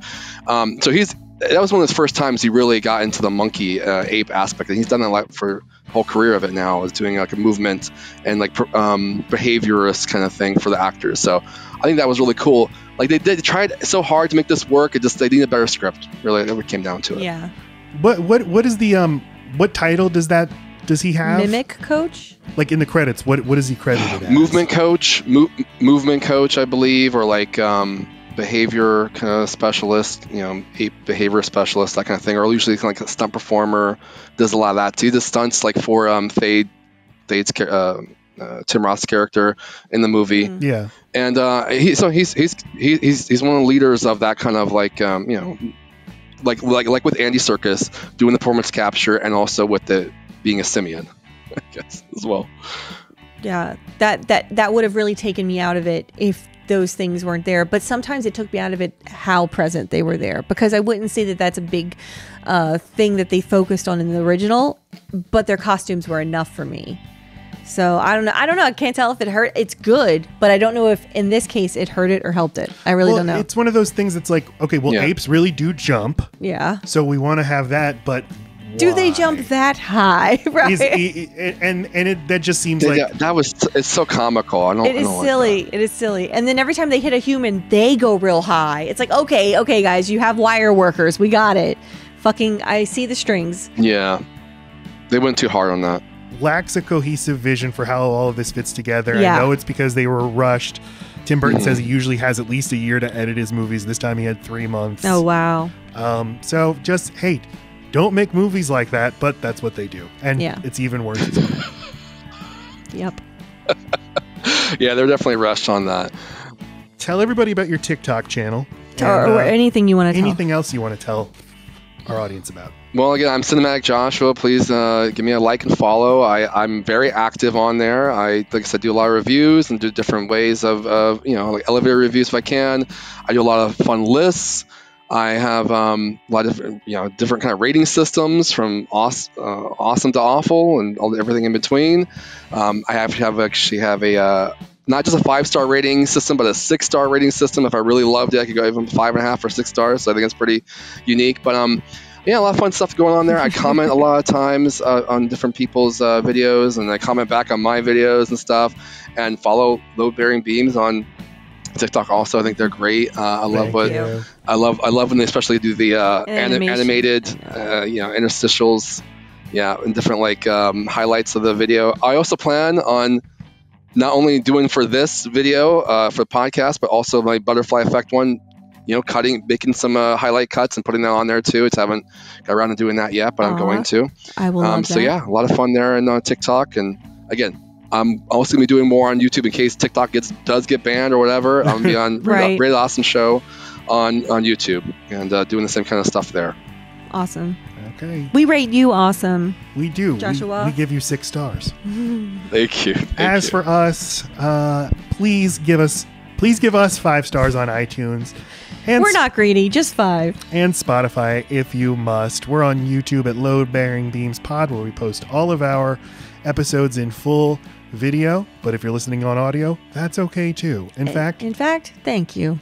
Um, so he's that was one of his first times he really got into the monkey uh, ape aspect, and he's done that lot for whole career of it now is doing like a movement and like um, behaviorist kind of thing for the actors. So I think that was really cool. Like they did they tried so hard to make this work, it just they need a better script. Really, that what came down to it. yeah what what what is the um what title does that does he have? mimic coach Like in the credits, what what is he credited as? Movement coach, mo- movement coach, I believe, or like um, behavior kind of specialist, you know, ape behavior specialist, that kind of thing, or usually like a stunt performer does a lot of that. too. The stunts like for um, Thade, Thade's cha- uh, uh, Tim Roth's character in the movie, Mm. Yeah. and uh, he so he's he's he, he's he's one of the leaders of that kind of like um, you know, like like like with Andy Serkis doing the performance capture and also with the being a simian, (laughs) I guess as well. yeah that that that would have really taken me out of it if those things weren't there but sometimes it took me out of it how present they were there because i wouldn't say that that's a big uh, thing that they focused on in the original but their costumes were enough for me. So i don't know i don't know i can't tell if it hurt it's good but i don't know if in this case it hurt it or helped it. I really well, don't know. it's one of those things that's like, okay, well, Yeah. apes really do jump, yeah. So we want to have that, but do they jump that high (laughs) right Is- i- i- and and it that just seems Yeah, like yeah, that was it's so comical. I don't. It I don't like silly. it is silly. And then every time they hit a human, they go real high. It's like, okay, okay, guys, you have wire workers. We got it. fucking I see the strings. Yeah, they went too hard on that. lacks a cohesive vision for how all of this fits together. Yeah. I know it's because they were rushed. Tim Burton Mhm. says he usually has at least a year to edit his movies. This time he had three months. Oh wow. Um, so just hey, don't make movies like that, but that's what they do. And Yeah. it's even worse. (laughs) Yep. (laughs) Yeah, they're definitely rushed on that. tell everybody about your TikTok channel. or, and, or uh, anything you want to tell. anything else you want to tell our audience about. Well, again, I'm Cinematic Joshua. Please uh, give me a like and follow. I, I'm very active on there. I, like I said, do a lot of reviews and do different ways of, of you know, like elevator reviews if I can. I do a lot of fun lists. I have um, a lot of different, you know, different kind of rating systems from awesome, uh, awesome to awful and all everything in between. Um, I have, have actually have a uh, not just a five star rating system, but a six star rating system. If I really loved it, I could go even five and a half or six stars. So I think it's pretty unique. But um, yeah, a lot of fun stuff going on there. I comment a lot of times uh, on different people's uh, videos, and I comment back on my videos and stuff. And follow load bearing beams on TikTok. Also, I think they're great. Uh, I love Thank what you. I love. I love when they especially do the uh, anim- animated, uh, you know, interstitials. Yeah, and different like um, highlights of the video. I also plan on not only doing for this video uh, for the podcast, but also my butterfly effect one. You know, cutting, making some uh, highlight cuts and putting that on there too. It's haven't got around to doing that yet, but I'm going to. I will. Um, love so that. yeah, a lot of fun there and on TikTok. And again, I'm also gonna be doing more on YouTube in case TikTok gets does get banned or whatever. I'm gonna be (laughs) on Right. Rated Awesome Show on on YouTube and uh, doing the same kind of stuff there. Awesome. Okay, We rate you awesome. we do. We- Joshua? we, give you six stars. (laughs) Thank you. Thank As you. for us, uh, please give us please give us five stars on iTunes. And We're not greedy, just five. and Spotify if you must. We're on YouTube at Load Bearing Beams Pod, where we post all of our episodes in full video. But if you're listening on audio, that's okay too. In fact, in fact, thank you.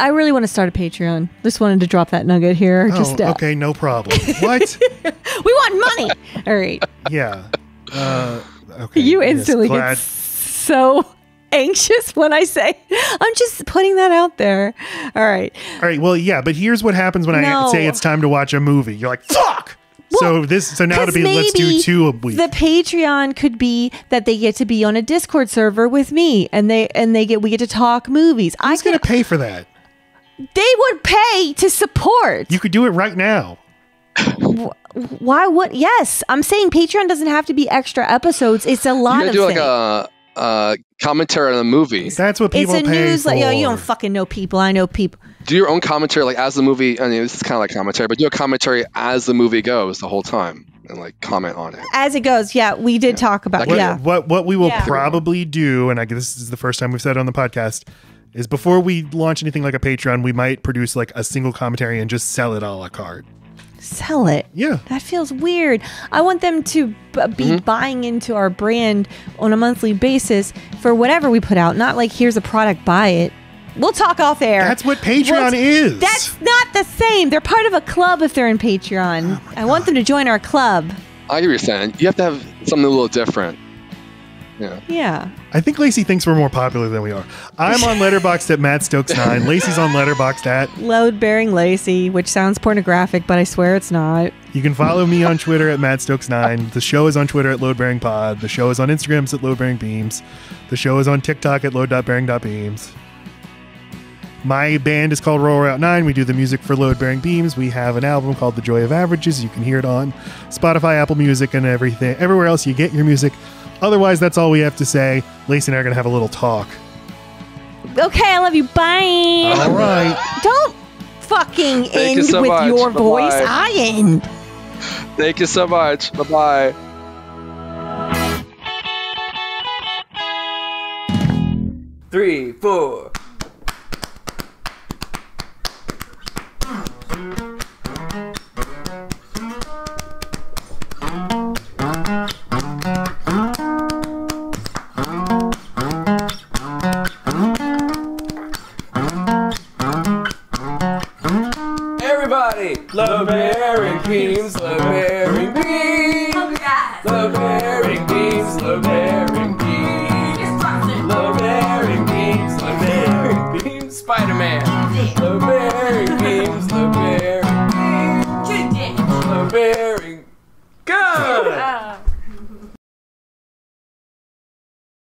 I really want to start a Patreon. Just wanted to drop that nugget here. oh, just uh, okay, no problem. what? (laughs) we want money. All right. Yeah. Uh, okay. You instantly glad- get so (laughs) anxious when I say I'm just putting that out there. All right. All right. Well, yeah, but here's what happens when I say it's time to watch a movie. You're like, fuck. So this, so now to be, let's do two a week. The Patreon could be that they get to be on a Discord server with me, and they and they get we get to talk movies. I Who's gonna pay for that? they would pay to support. You could do it right now. Why would? Yes, I'm saying Patreon doesn't have to be extra episodes. It's a lot gotta of do like things. a, a commentary on the movie. That's what people it's a pay news for. like yo, you don't fucking know people. I know people. Do your own commentary, like as the movie. I mean, this is kind of like commentary, but do a commentary as the movie goes the whole time and like comment on it. As it goes, yeah, we did talk about what, yeah. what what we will Yeah. probably do, and I guess this is the first time we've said it on the podcast, is before we launch anything like a Patreon, we might produce like a single commentary and just sell it a la carte. Sell it. Yeah. That feels weird. I want them to b- be Mm-hmm. buying into our brand on a monthly basis for whatever we put out. Not like here's a product, buy it. We'll talk off air. That's what Patreon What's- is. That's not the same. They're part of a club if they're in Patreon. Oh I want them to join our club. I hear you saying you have to have something a little different. Yeah. Yeah. I think Lacey thinks we're more popular than we are. I'm on Letterboxd at Matt Stokes nine. (laughs) Lacey's on Letterboxd at. Load bearing Lacey, which sounds pornographic, but I swear it's not. You can follow me on Twitter at Matt Stokes nine. The show is on Twitter at Load Bearing Pod. The show is on Instagram at Load Bearing Beams. The show is on TikTok at Load.bearing.beams. My band is called Rural Route 9. We do the music for Load Bearing Beams. We have an album called The Joy of Averages. You can hear it on Spotify, Apple Music, and everything. Everywhere else you get your music. Otherwise, that's all we have to say. Lacey and I are going to have a little talk. Okay, I love you. Bye. All right. Don't fucking Thank end you so with much. your Bye-bye. voice. I end. Thank you so much. Bye bye. Three, four.